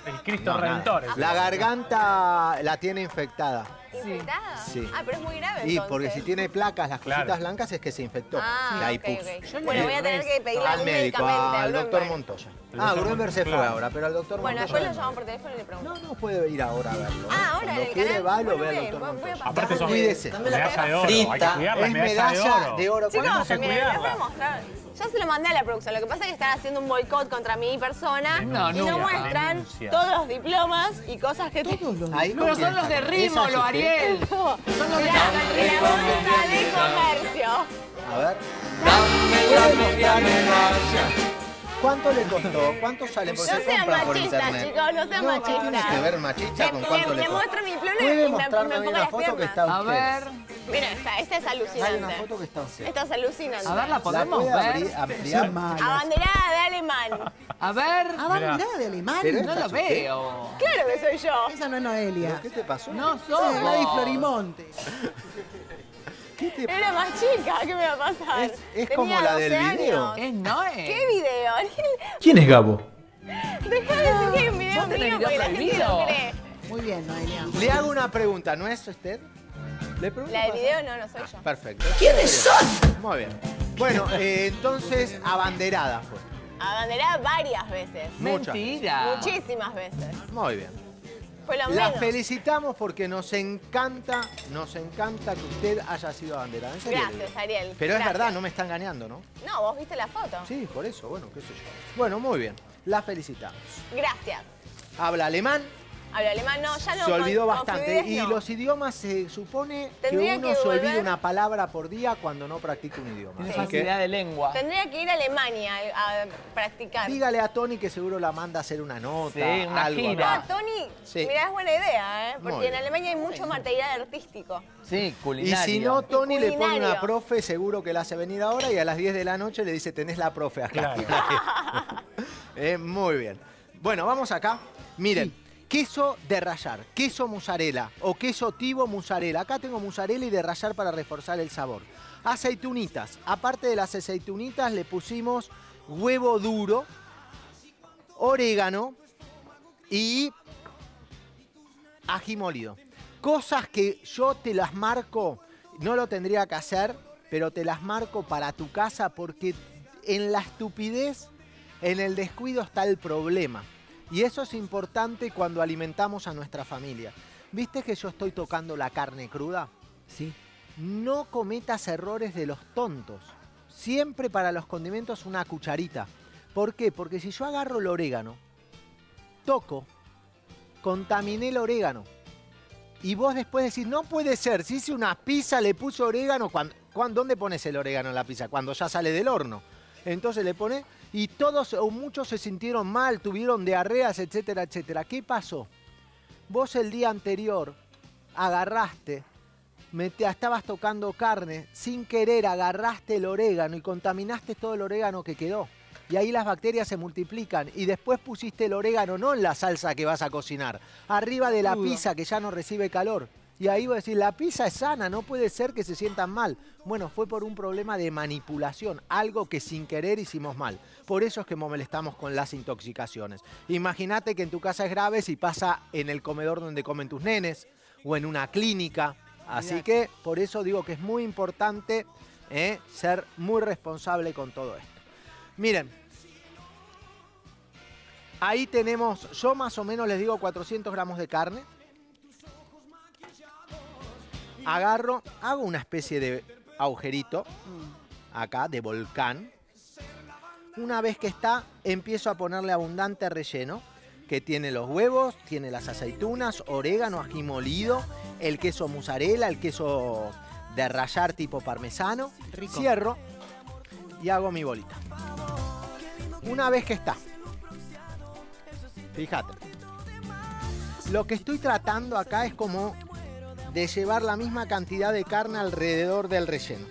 El Cristo. Redentor. La garganta la tiene infectada. ¿Infectada? Sí. Ah, pero es muy grave Y entonces. porque si tiene placas, las cositas Claro. blancas es que se infectó. Ah, hay ok, pus. ok. Bueno, voy a tener que pedirle Al médico, al doctor. Montoya. El Ah, Grunberg se fue Claro. ahora, pero al doctor Bueno, Montoya. después lo llamo por teléfono y le pregunto. No, no puede ir ahora a verlo. Ah, ahora Cuando en el quiere canal. va lo Bueno, ve al doctor voy- Montoya. pasar. Aparte son Cuídese. medalla de oro. Hay que cuidarla, Es medalla de oro. de oro. Chicos, ¿Cuánto se miren, les voy a cuidarla? mostrar. Yo se lo mandé a la producción. Lo que pasa es que están haciendo un boicot contra mi persona No, y no muestran Denuncia. todos los diplomas y cosas que Todos los Ahí Pero son los de Rímolo, Ariel. Son los de Mirá, la bolsa de comercio. A ver. ¿Cuánto le costó? ¿Cuánto sale? No Porque se sean machistas, chicos, no sean No, ¿qué tiene machistas. que ver machista con Le- cuánto le- costó? muestro mi pluma y ¿Puede me- mostrarme me a una las foto que piernas. está A usted? ver. Mira, esta, esta es Hay una alucinante. foto que está usted. Esta es alucinante. A ver, ¿la ¿La podemos puede ver? ampliar? Abanderada de alemán. A ver. Bandera de alemán. Pero No lo veo. Claro que soy yo. Esa no es Noelia. ¿Qué te pasó? No Esa es Gladys. Florimonte. ¿Qué te Era más chica, ¿qué me va a pasar? Es- es Tenía como la del 12 video. años. Es Noé. ¿Qué video? ¿Quién es Gabo? Deja de decir que hay un video ¿Vos tenés mío video porque la gente lo cree. Muy bien, Noelia. Le hago una pregunta, ¿no es usted? ¿Le pregunto? La del video no, no soy yo. Perfecto. ¿Quiénes son? Muy bien. Bueno, eh, entonces, abanderada fue. Abanderada varias veces. Muchas. Mentira. Muchísimas veces. Muy bien. Lo La felicitamos porque nos encanta, nos encanta que usted haya sido abanderada. En serio le Gracias. Ariel. Pero es verdad, no me está engañando, ¿no? No, vos viste la foto. Sí, por eso, bueno, qué sé yo. Bueno, muy bien. La felicitamos. Gracias. Habla alemán, Hablo alemán, no, ya no. se olvidó con- bastante. con Y no. los idiomas se supone Tendría que uno que se olvida volver- una palabra por día cuando no practica un idioma. Tiene facilidad de lengua. Tendría que ir a Alemania a, a practicar. dígale a Tony que seguro la manda a hacer una nota, Sí, una algo. gira. Ah, Tony, Sí. mirá, es buena idea, ¿eh? Muy Porque en. Alemania hay mucho material artístico. Sí, Y culinario. si no, Tony le pone una profe, seguro que la hace venir ahora y a las 10 de la noche le dice, tenés la profe acá. Claro. Eh, muy bien. Bueno, vamos acá. Miren, queso de rallar, queso mozzarella o queso tivo mozzarella. Acá tengo mozzarella y de rallar para reforzar el sabor. Aceitunitas. Aparte de las aceitunitas le pusimos huevo duro, orégano y ají molido. Cosas que yo te las marco, no lo tendría que hacer, pero te las marco para tu casa porque en la estupidez, en el descuido está el problema. Y eso es importante cuando alimentamos a nuestra familia. ¿Viste que yo estoy tocando la carne cruda? Sí. No cometas errores de los tontos. Siempre para los condimentos una cucharita. ¿Por qué? Porque si yo agarro el orégano, toco, contaminé el orégano. Y vos después decís, no puede ser, si hice una pizza, le puse orégano. ¿cuándo, dónde pones el orégano en la pizza? Cuando ya sale del horno. Entonces le pone, y todos o muchos se sintieron mal, tuvieron diarreas, etcétera, etcétera. ¿Qué pasó? Vos el día anterior agarraste, estabas tocando carne, sin querer agarraste el orégano y contaminaste todo el orégano que quedó. Y ahí las bacterias se multiplican. Y después pusiste el orégano no en la salsa que vas a cocinar, arriba de la pizza que ya no recibe calor. Y ahí voy a decir, la pizza es sana, no puede ser que se sientan mal. Bueno, fue por un problema de manipulación, algo que sin querer hicimos mal. Por eso es que molestamos con las intoxicaciones. Imagínate que en tu casa es grave si pasa en el comedor donde comen tus nenes o en una clínica. Así que por eso digo que es muy importante eh, ser muy responsable con todo esto. Miren, ahí tenemos, yo más o menos les digo 400 gramos de carne. Agarro, hago una especie de agujerito acá de volcán. Una vez que está, empiezo a ponerle abundante relleno, que tiene los huevos, tiene las aceitunas, orégano, ají molido, el queso mozzarella, el queso de rallar tipo parmesano. Rico. Cierro y hago mi bolita. Una vez que está, fíjate, lo que estoy tratando acá es como de llevar la misma cantidad de carne alrededor del relleno.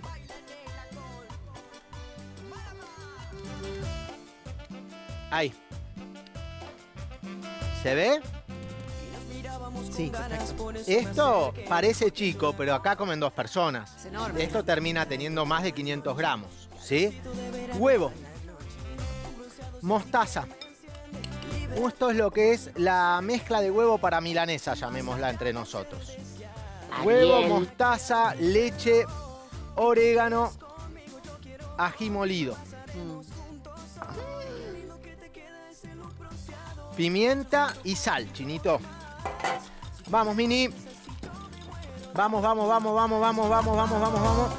Ahí. ¿Se ve? Sí, perfecto. Esto parece chico, pero acá comen dos personas. Es enorme. Esto termina teniendo más de 500 gramos, ¿sí? Huevo. Mostaza. Esto es lo que es la mezcla de huevo para milanesa, llamémosla entre nosotros. Huevo, mostaza, leche, orégano, ají molido. Pimienta y sal, chinito. Vamos, Mini. Vamos, vamos, vamos, vamos, vamos, vamos, vamos, vamos, vamos.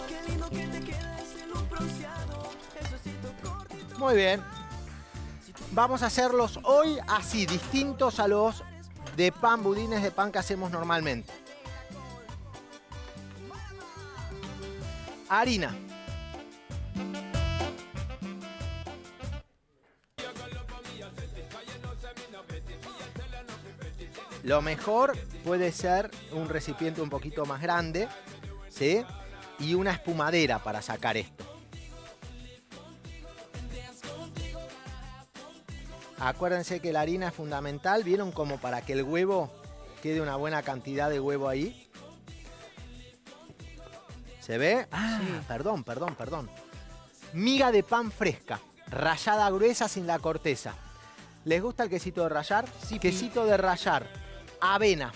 Muy bien. Vamos a hacerlos hoy así, distintos a los de pan, budines de pan que hacemos normalmente. Harina. Lo mejor puede ser un recipiente un poquito más grande, ¿sí? Y una espumadera para sacar esto. Acuérdense que la harina es fundamental. ¿Vieron como para que el huevo quede una buena cantidad de huevo ahí? ¿Se ve? Ah, perdón, perdón, perdón. Miga de pan fresca, rallada gruesa sin la corteza. ¿Les gusta el quesito de rallar? Sí. Quesito de rallar, avena.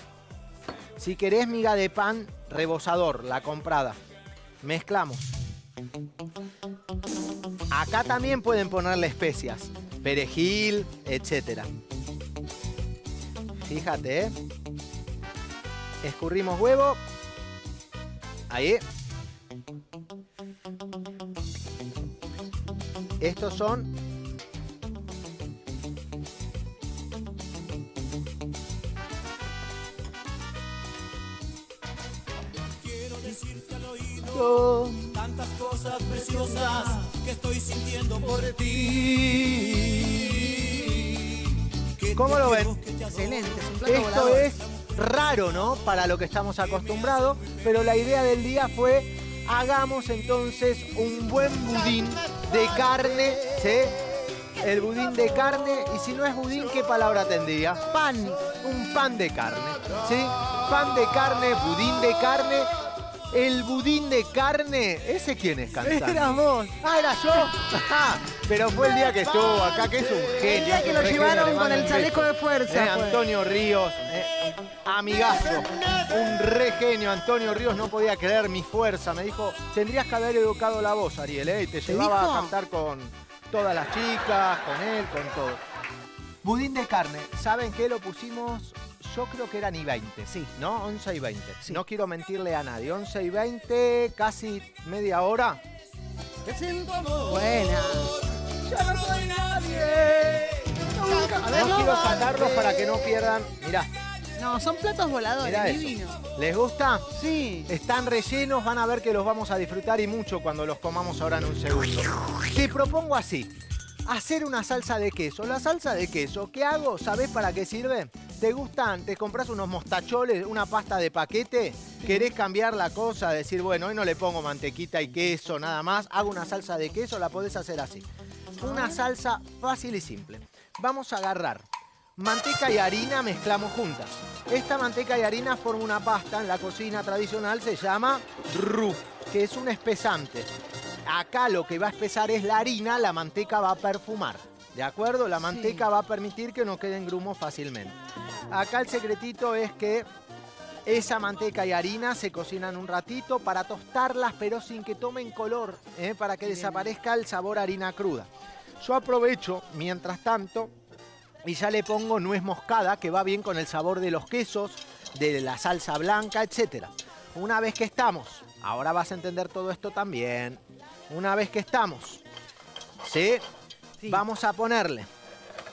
Si querés miga de pan rebosador, la comprada. Mezclamos. Acá también pueden ponerle especias, perejil, etc. Fíjate, ¿eh? Escurrimos huevo. Ahí. Estos son Tantas cosas preciosas que estoy sintiendo por ti. ¿Cómo lo ven? Excelente, es Esto volador. es raro, ¿no? Para lo que estamos acostumbrados, pero la idea del día fue hagamos entonces un buen budín de carne, ¿sí? El budín de carne, y si no es budín, ¿qué palabra tendría? Pan, un pan de carne, ¿sí? Pan de carne, budín de carne. El budín de carne, ¿ese quién es cantante? Eras vos. Ah, era yo. Ajá. Pero fue el día que estuvo acá, que es un genio. El día que lo llevaron con el chaleco de fuerza, Eh. Antonio Ríos, eh, amigazo, un re genio. Antonio Ríos no podía creer mi fuerza. Me dijo, tendrías que haber educado la voz, Ariel, ¿eh? Y te llevaba dijo? a cantar con todas las chicas, con él, con todo. Budín de carne, ¿saben qué? Lo pusimos, yo creo que eran y 20, sí, ¿no? 11 y 20. No quiero mentirle a nadie, 11 y 20, casi media hora. Buena. A ver, No quiero sacarlos para que no pierdan. Mirá, No, son platos voladores, mirá eso. divino. ¿Les gusta? Sí. Están rellenos, van a ver que los vamos a disfrutar y mucho cuando los comamos ahora en un segundo. Te propongo así, hacer una salsa de queso. La salsa de queso, ¿qué hago? ¿Sabés para qué sirve? ¿Te gustan? ¿Te compras unos mostacholes, una pasta de paquete? ¿Querés cambiar la cosa? Decir, bueno, hoy no le pongo mantequita y queso, nada más. Hago una salsa de queso, la podés hacer así. Una salsa fácil y simple. Vamos a agarrar manteca y harina, mezclamos juntas. Esta manteca y harina forma una pasta, en la cocina tradicional se llama roux, que es un espesante. Acá lo que va a espesar es la harina, la manteca va a perfumar. ¿De acuerdo? La manteca va a permitir que no queden grumos fácilmente. Acá el secretito es que esa manteca y harina se cocinan un ratito para tostarlas, pero sin que tomen color, ¿eh? para que desaparezca el sabor a harina cruda. Yo aprovecho, mientras tanto, y ya le pongo nuez moscada, que va bien con el sabor de los quesos, de la salsa blanca, etc. Una vez que estamos, ahora vas a entender todo esto también. Una vez que estamos, ¿sí? Vamos a ponerle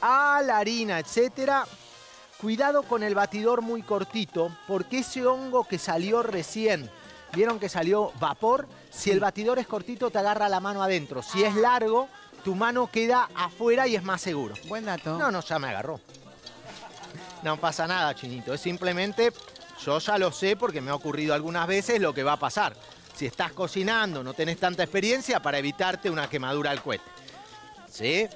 a la harina, etcétera. Cuidado con el batidor muy cortito, porque ese hongo que salió recién ¿Vieron que salió vapor? Si el batidor es cortito, te agarra la mano adentro. Si es largo, tu mano queda afuera y es más seguro. Buen dato. No, no, ya me agarró. No pasa nada, chinito. Es simplemente, yo ya lo sé porque me ha ocurrido algunas veces lo que va a pasar. Si estás cocinando, no tenés tanta experiencia para evitarte una quemadura al cohete. ¿Sí?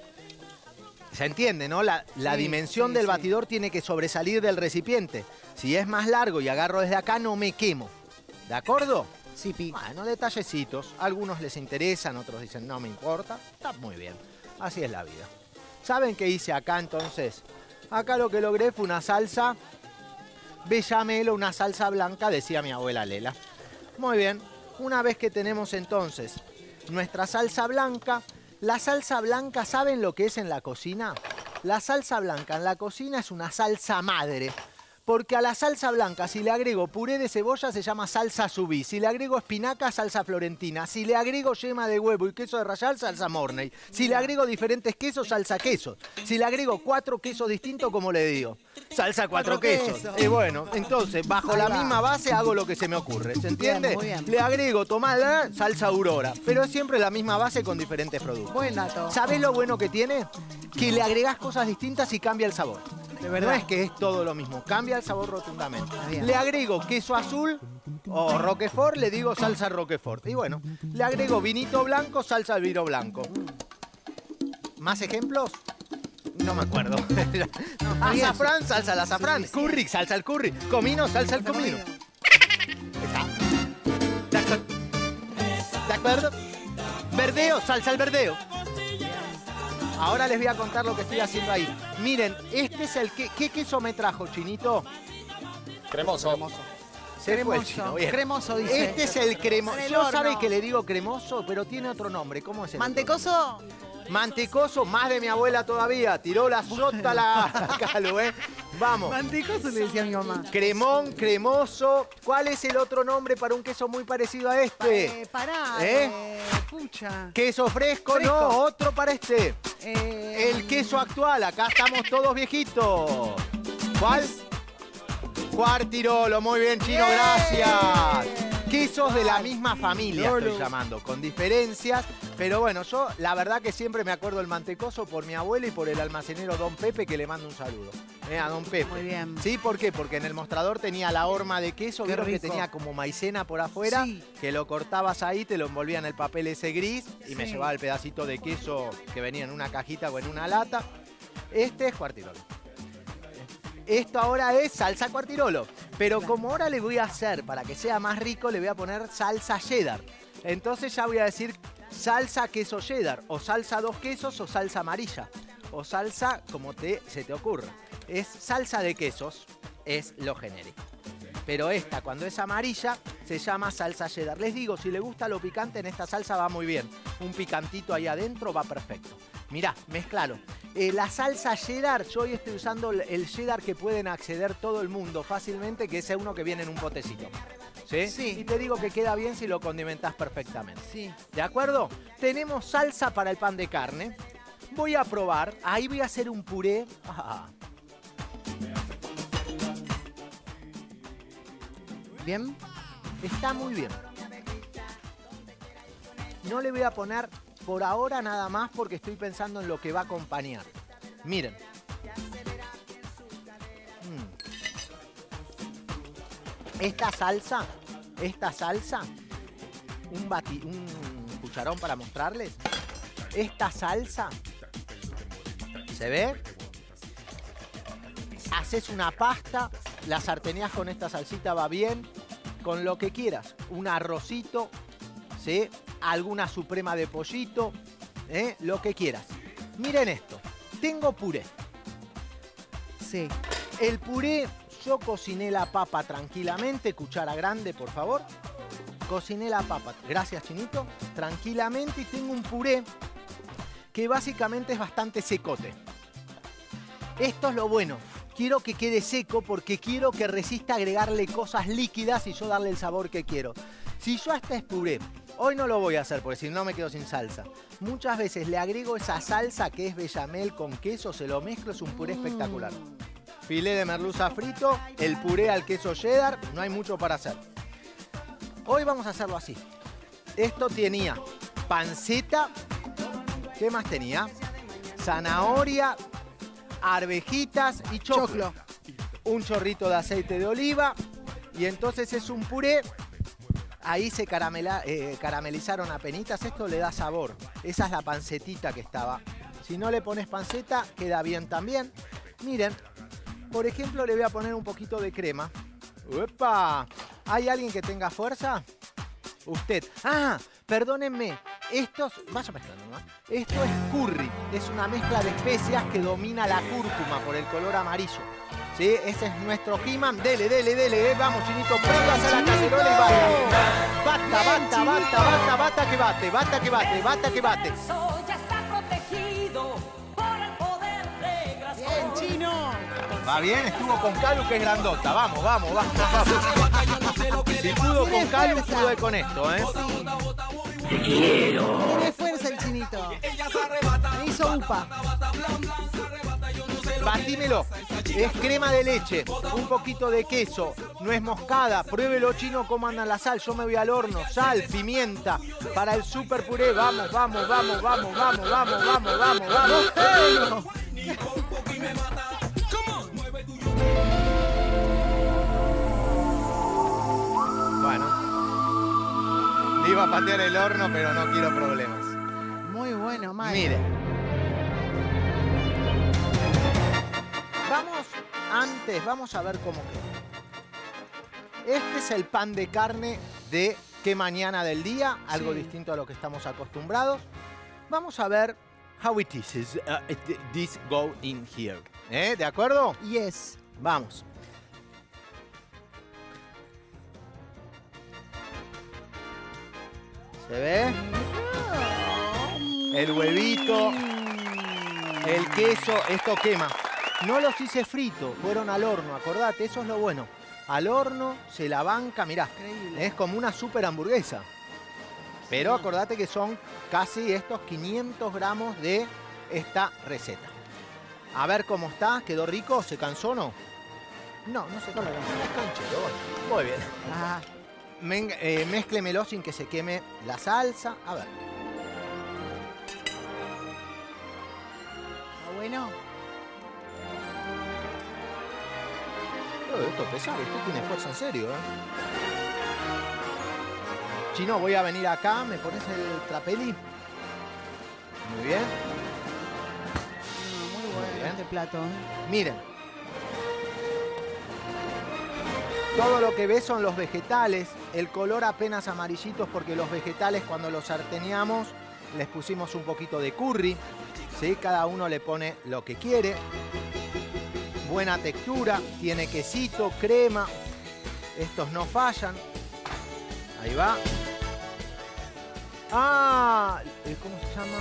Se entiende, ¿no? La, la Sí, dimensión sí, del sí. batidor tiene que sobresalir del recipiente. Si es más largo y agarro desde acá, no me quemo. ¿De acuerdo? Sí, Pi. Bueno, detallecitos. Algunos les interesan, otros dicen no me importa. Está muy bien. Así es la vida. ¿Saben qué hice acá entonces? Acá lo que logré fue una salsa bechamel o una salsa blanca, decía mi abuela Lela. Muy bien. Una vez que tenemos entonces nuestra salsa blanca, la salsa blanca, ¿saben lo que es en la cocina? La salsa blanca en la cocina es una salsa madre. Porque a la salsa blanca, si le agrego puré de cebolla, se llama salsa subí. Si le agrego espinaca, salsa florentina. Si le agrego yema de huevo y queso de rallar, salsa morney. Si le agrego diferentes quesos, salsa queso. Si le agrego cuatro quesos distintos, como le digo. Salsa cuatro, Cuatro quesos. quesos. Y bueno, entonces, bajo la misma base hago lo que se me ocurre. ¿Se entiende? muy bien. Le agrego tomada, salsa aurora. Pero es siempre la misma base con diferentes productos. Buen dato. ¿Sabés lo bueno que tiene? Que le agregás cosas distintas y cambia el sabor. De verdad. No es que es todo lo mismo, cambia el sabor rotundamente. Le agrego queso azul o roquefort, le digo salsa roquefort. Y bueno, le agrego vinito blanco, salsa vino blanco. ¿Más ejemplos? No me acuerdo. azafrán, salsa al azafrán. Curry, salsa al curry. Comino, salsa al comino. Está. ¿De acuerdo? ¿De acuerdo? Verdeo, salsa al verdeo. Ahora les voy a contar lo que estoy haciendo ahí. Miren, este es el que... ¿Qué queso me trajo, Chinito? Cremoso. Se fue el Cremoso, chino, bien. cremoso, dice. Este es el cremoso. Yo sabe que le digo cremoso, pero tiene otro nombre. ¿Cómo es el ¿Mantecoso? nombre? Mantecoso, más de mi abuela todavía. Tiró la sota la Calu, ¿eh? Vamos. Mantecoso le decía a mi mamá. Cremón, cremoso. ¿Cuál es el otro nombre para un queso muy parecido a este? Eh, pará. ¿Eh? eh, pucha. Queso fresco, Fresco. no, otro para este. Eh, El queso actual, acá estamos todos viejitos. ¿Cuál? Cuartirolo, muy bien, Chino, gracias. Quesos de la misma familia estoy llamando, con diferencias. Pero bueno, yo la verdad que siempre me acuerdo del mantecoso por mi abuelo y por el almacenero Don Pepe, que le mando un saludo. Eh, a Don Pepe. Muy bien. ¿Sí? ¿Por qué? Porque en el mostrador tenía la horma de queso, vieron que tenía como maicena por afuera, Sí. que lo cortabas ahí, te lo envolvía en el papel ese gris y me llevaba el pedacito de queso que venía en una cajita o en una lata. Este es cuartirolo. Esto ahora es salsa cuartirolo. Pero como ahora le voy a hacer, para que sea más rico, le voy a poner salsa cheddar. Entonces ya voy a decir salsa queso cheddar, o salsa dos quesos, o salsa amarilla. O salsa como te, se te ocurra. Es salsa de quesos, es lo genérico. Pero esta, cuando es amarilla, se llama salsa cheddar. Les digo, si le gusta lo picante, en esta salsa va muy bien. Un picantito ahí adentro va perfecto. Mirá, mezclalo. Eh, la salsa cheddar, yo hoy estoy usando el- cheddar que pueden acceder todo el mundo fácilmente, que es uno que viene en un potecito. ¿Sí? Sí. Y te digo que queda bien si lo condimentas perfectamente. Sí. ¿De acuerdo? Tenemos salsa para el pan de carne. Voy a probar. Ahí voy a hacer un puré. Ah, Bien. Está muy bien. No le voy a poner por ahora nada más porque estoy pensando en lo que va a acompañar. Miren. Mm. Esta salsa, esta salsa, un, bati- un cucharón para mostrarles. Esta salsa, ¿se ve? Haces una pasta, la sarteneas con esta salsita, va bien, con lo que quieras. Un arrocito, ¿sí? Alguna suprema de pollito, ¿eh? lo que quieras. Miren esto, tengo puré. Sí. El puré, yo cociné la papa tranquilamente, cuchara grande, por favor. Cociné la papa, gracias Chinito, tranquilamente y tengo un puré que básicamente es bastante secote. Esto es lo bueno. Quiero que quede seco porque quiero que resista agregarle cosas líquidas y yo darle el sabor que quiero. Si yo hasta es puré, hoy no lo voy a hacer porque si no me quedo sin salsa. Muchas veces le agrego esa salsa que es bechamel con queso, se lo mezclo, es un puré espectacular. Filé de merluza frito, el puré al queso cheddar, no hay mucho para hacer. Hoy vamos a hacerlo así. Esto tenía panceta. ¿Qué más tenía? Zanahoria, arvejitas y choclo. Un chorrito de aceite de oliva. Y entonces es un puré. Ahí se eh, caramelizaron apenitas. Esto le da sabor. Esa es la pancetita que estaba. Si no le pones panceta, queda bien también. Miren, por ejemplo, le voy a poner un poquito de crema. ¡Uepa! ¿Hay alguien que tenga fuerza? Usted. Ah, perdónenme. Estos, vaya mezclando. Esto es curry. Es una mezcla de especias que domina la cúrcuma por el color amarillo. ¿Sí? Ese es nuestro He-Man. Dele, dele, dele. eh. Vamos, chinito. Póngase a la cacerola y bata. Bata, bata, bata, bata, bata que bate. Bata que bate, bata que bate. ya está protegido por el poder de Bien, chino. Va bien, estuvo con Calu que es grandota. Vamos, vamos, vamos, vamos. Si pudo con Calu, pudo con esto, ¿eh? Tiene fuerza el chinito. Me hizo upa. Batímelo. Es crema de leche, un poquito de queso, nuez moscada. Pruébelo chino cómo anda la sal. Yo me voy al horno. Sal, pimienta para el super puré. Vamos, vamos, vamos, vamos, vamos, vamos, vamos, vamos, vamos. Bueno. Iba a patear el horno, pero no quiero problemas. Muy bueno, Mario. Mire. Vamos, antes, vamos a ver cómo queda. Este es el pan de carne de qué mañana del día, algo Sí. distinto a lo que estamos acostumbrados. Vamos a ver how it is, uh, this go in here. ¿Eh? ¿De acuerdo? Yes. Vamos. ¿Se ve? El huevito, el queso, esto quema. No los hice fritos, fueron al horno, acordate, eso es lo bueno. Al horno, se la banca, mirá, es como una super hamburguesa. Pero acordate que son casi estos 500 gramos de esta receta. A ver cómo está, quedó rico, se cansó o no. No, no se cansó. Es canchero. Muy bien. Ah, Men- eh, mézclemelo sin que se queme la salsa. A ver. está bueno. Esto pesa, esto tiene fuerza en serio, ¿eh? Chino, voy a venir acá, ¿me pones el trapeli? Muy bien. Muy bueno bien. este plato. ¿eh? Miren. Todo lo que ves son los vegetales. El color apenas amarillitos porque los vegetales cuando los sarteneamos les pusimos un poquito de curry. ¿sí? Cada uno le pone lo que quiere. Buena textura. Tiene quesito, crema. Estos no fallan. Ahí va. Ah, ¿cómo se llama?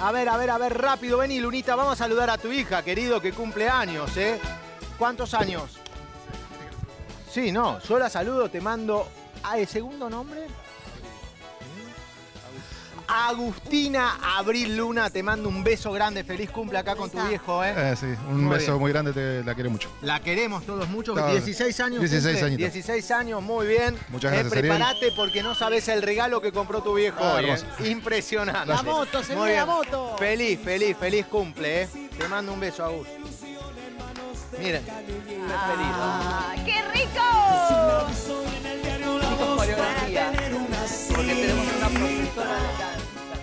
A ver, a ver, a ver, rápido, vení, Lunita, vamos a saludar a tu hija, querido, que cumple años, ¿eh? ¿Cuántos años? Sí, no, yo la saludo, te mando. Ah, ¿el segundo nombre? Agustina Abril Luna, te mando un beso grande, feliz cumple acá con tu viejo, ¿eh? Eh, sí, un Muy beso bien. muy grande, te la quiero mucho. La queremos todos mucho. Todo. 16 años. 16 cumple. añitos. 16 años, muy bien. Muchas Eh, gracias, Ariel. prepárate porque no sabes el regalo que compró tu viejo Ah, hoy. ¿eh? Impresionante. La moto, se la bien. moto. Feliz, feliz, feliz cumple, ¿eh? Te mando un beso, Agus. Miren. Ah, ¡Qué rico! Chicos, coreografía. Porque tenemos una profesora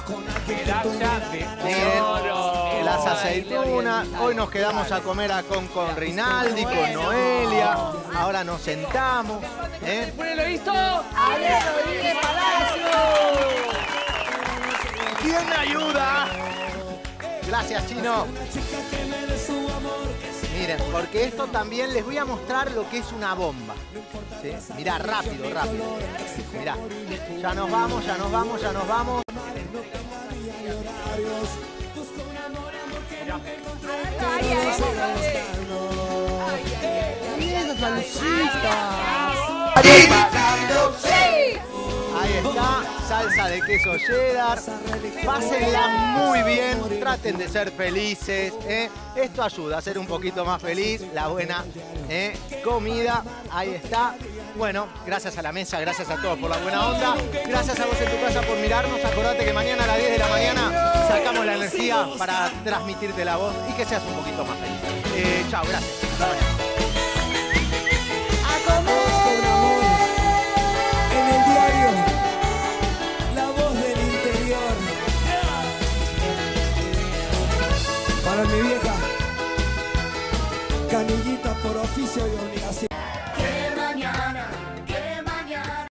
de de oro. las aceitunas. Hoy nos quedamos a comer a con, con Rinaldi, con Noelia. Ahora nos sentamos. ¿eh? ¡Ponelo listo! ¡Ariel Rodríguez Palacio! ¿Quién me ayuda? Gracias, Chino. Miren, porque esto también les voy a mostrar lo que es una bomba. ¿sí? Mirá, rápido, rápido. Mirá, ya nos vamos, ya nos vamos, ya nos vamos. Ahí está, salsa de queso cheddar. Pásenla muy bien, traten de ser felices. ¿eh? Esto ayuda a ser un poquito más feliz. La buena ¿eh? comida, ahí está. Bueno, gracias a la mesa, gracias a todos por la buena onda. Gracias a vos en tu casa por mirarnos. Acordate que mañana a las 10 de la mañana sacamos la energía para transmitirte la voz y que seas un poquito más feliz. Eh, chao, gracias. Para mi vieja, canillita por oficio y.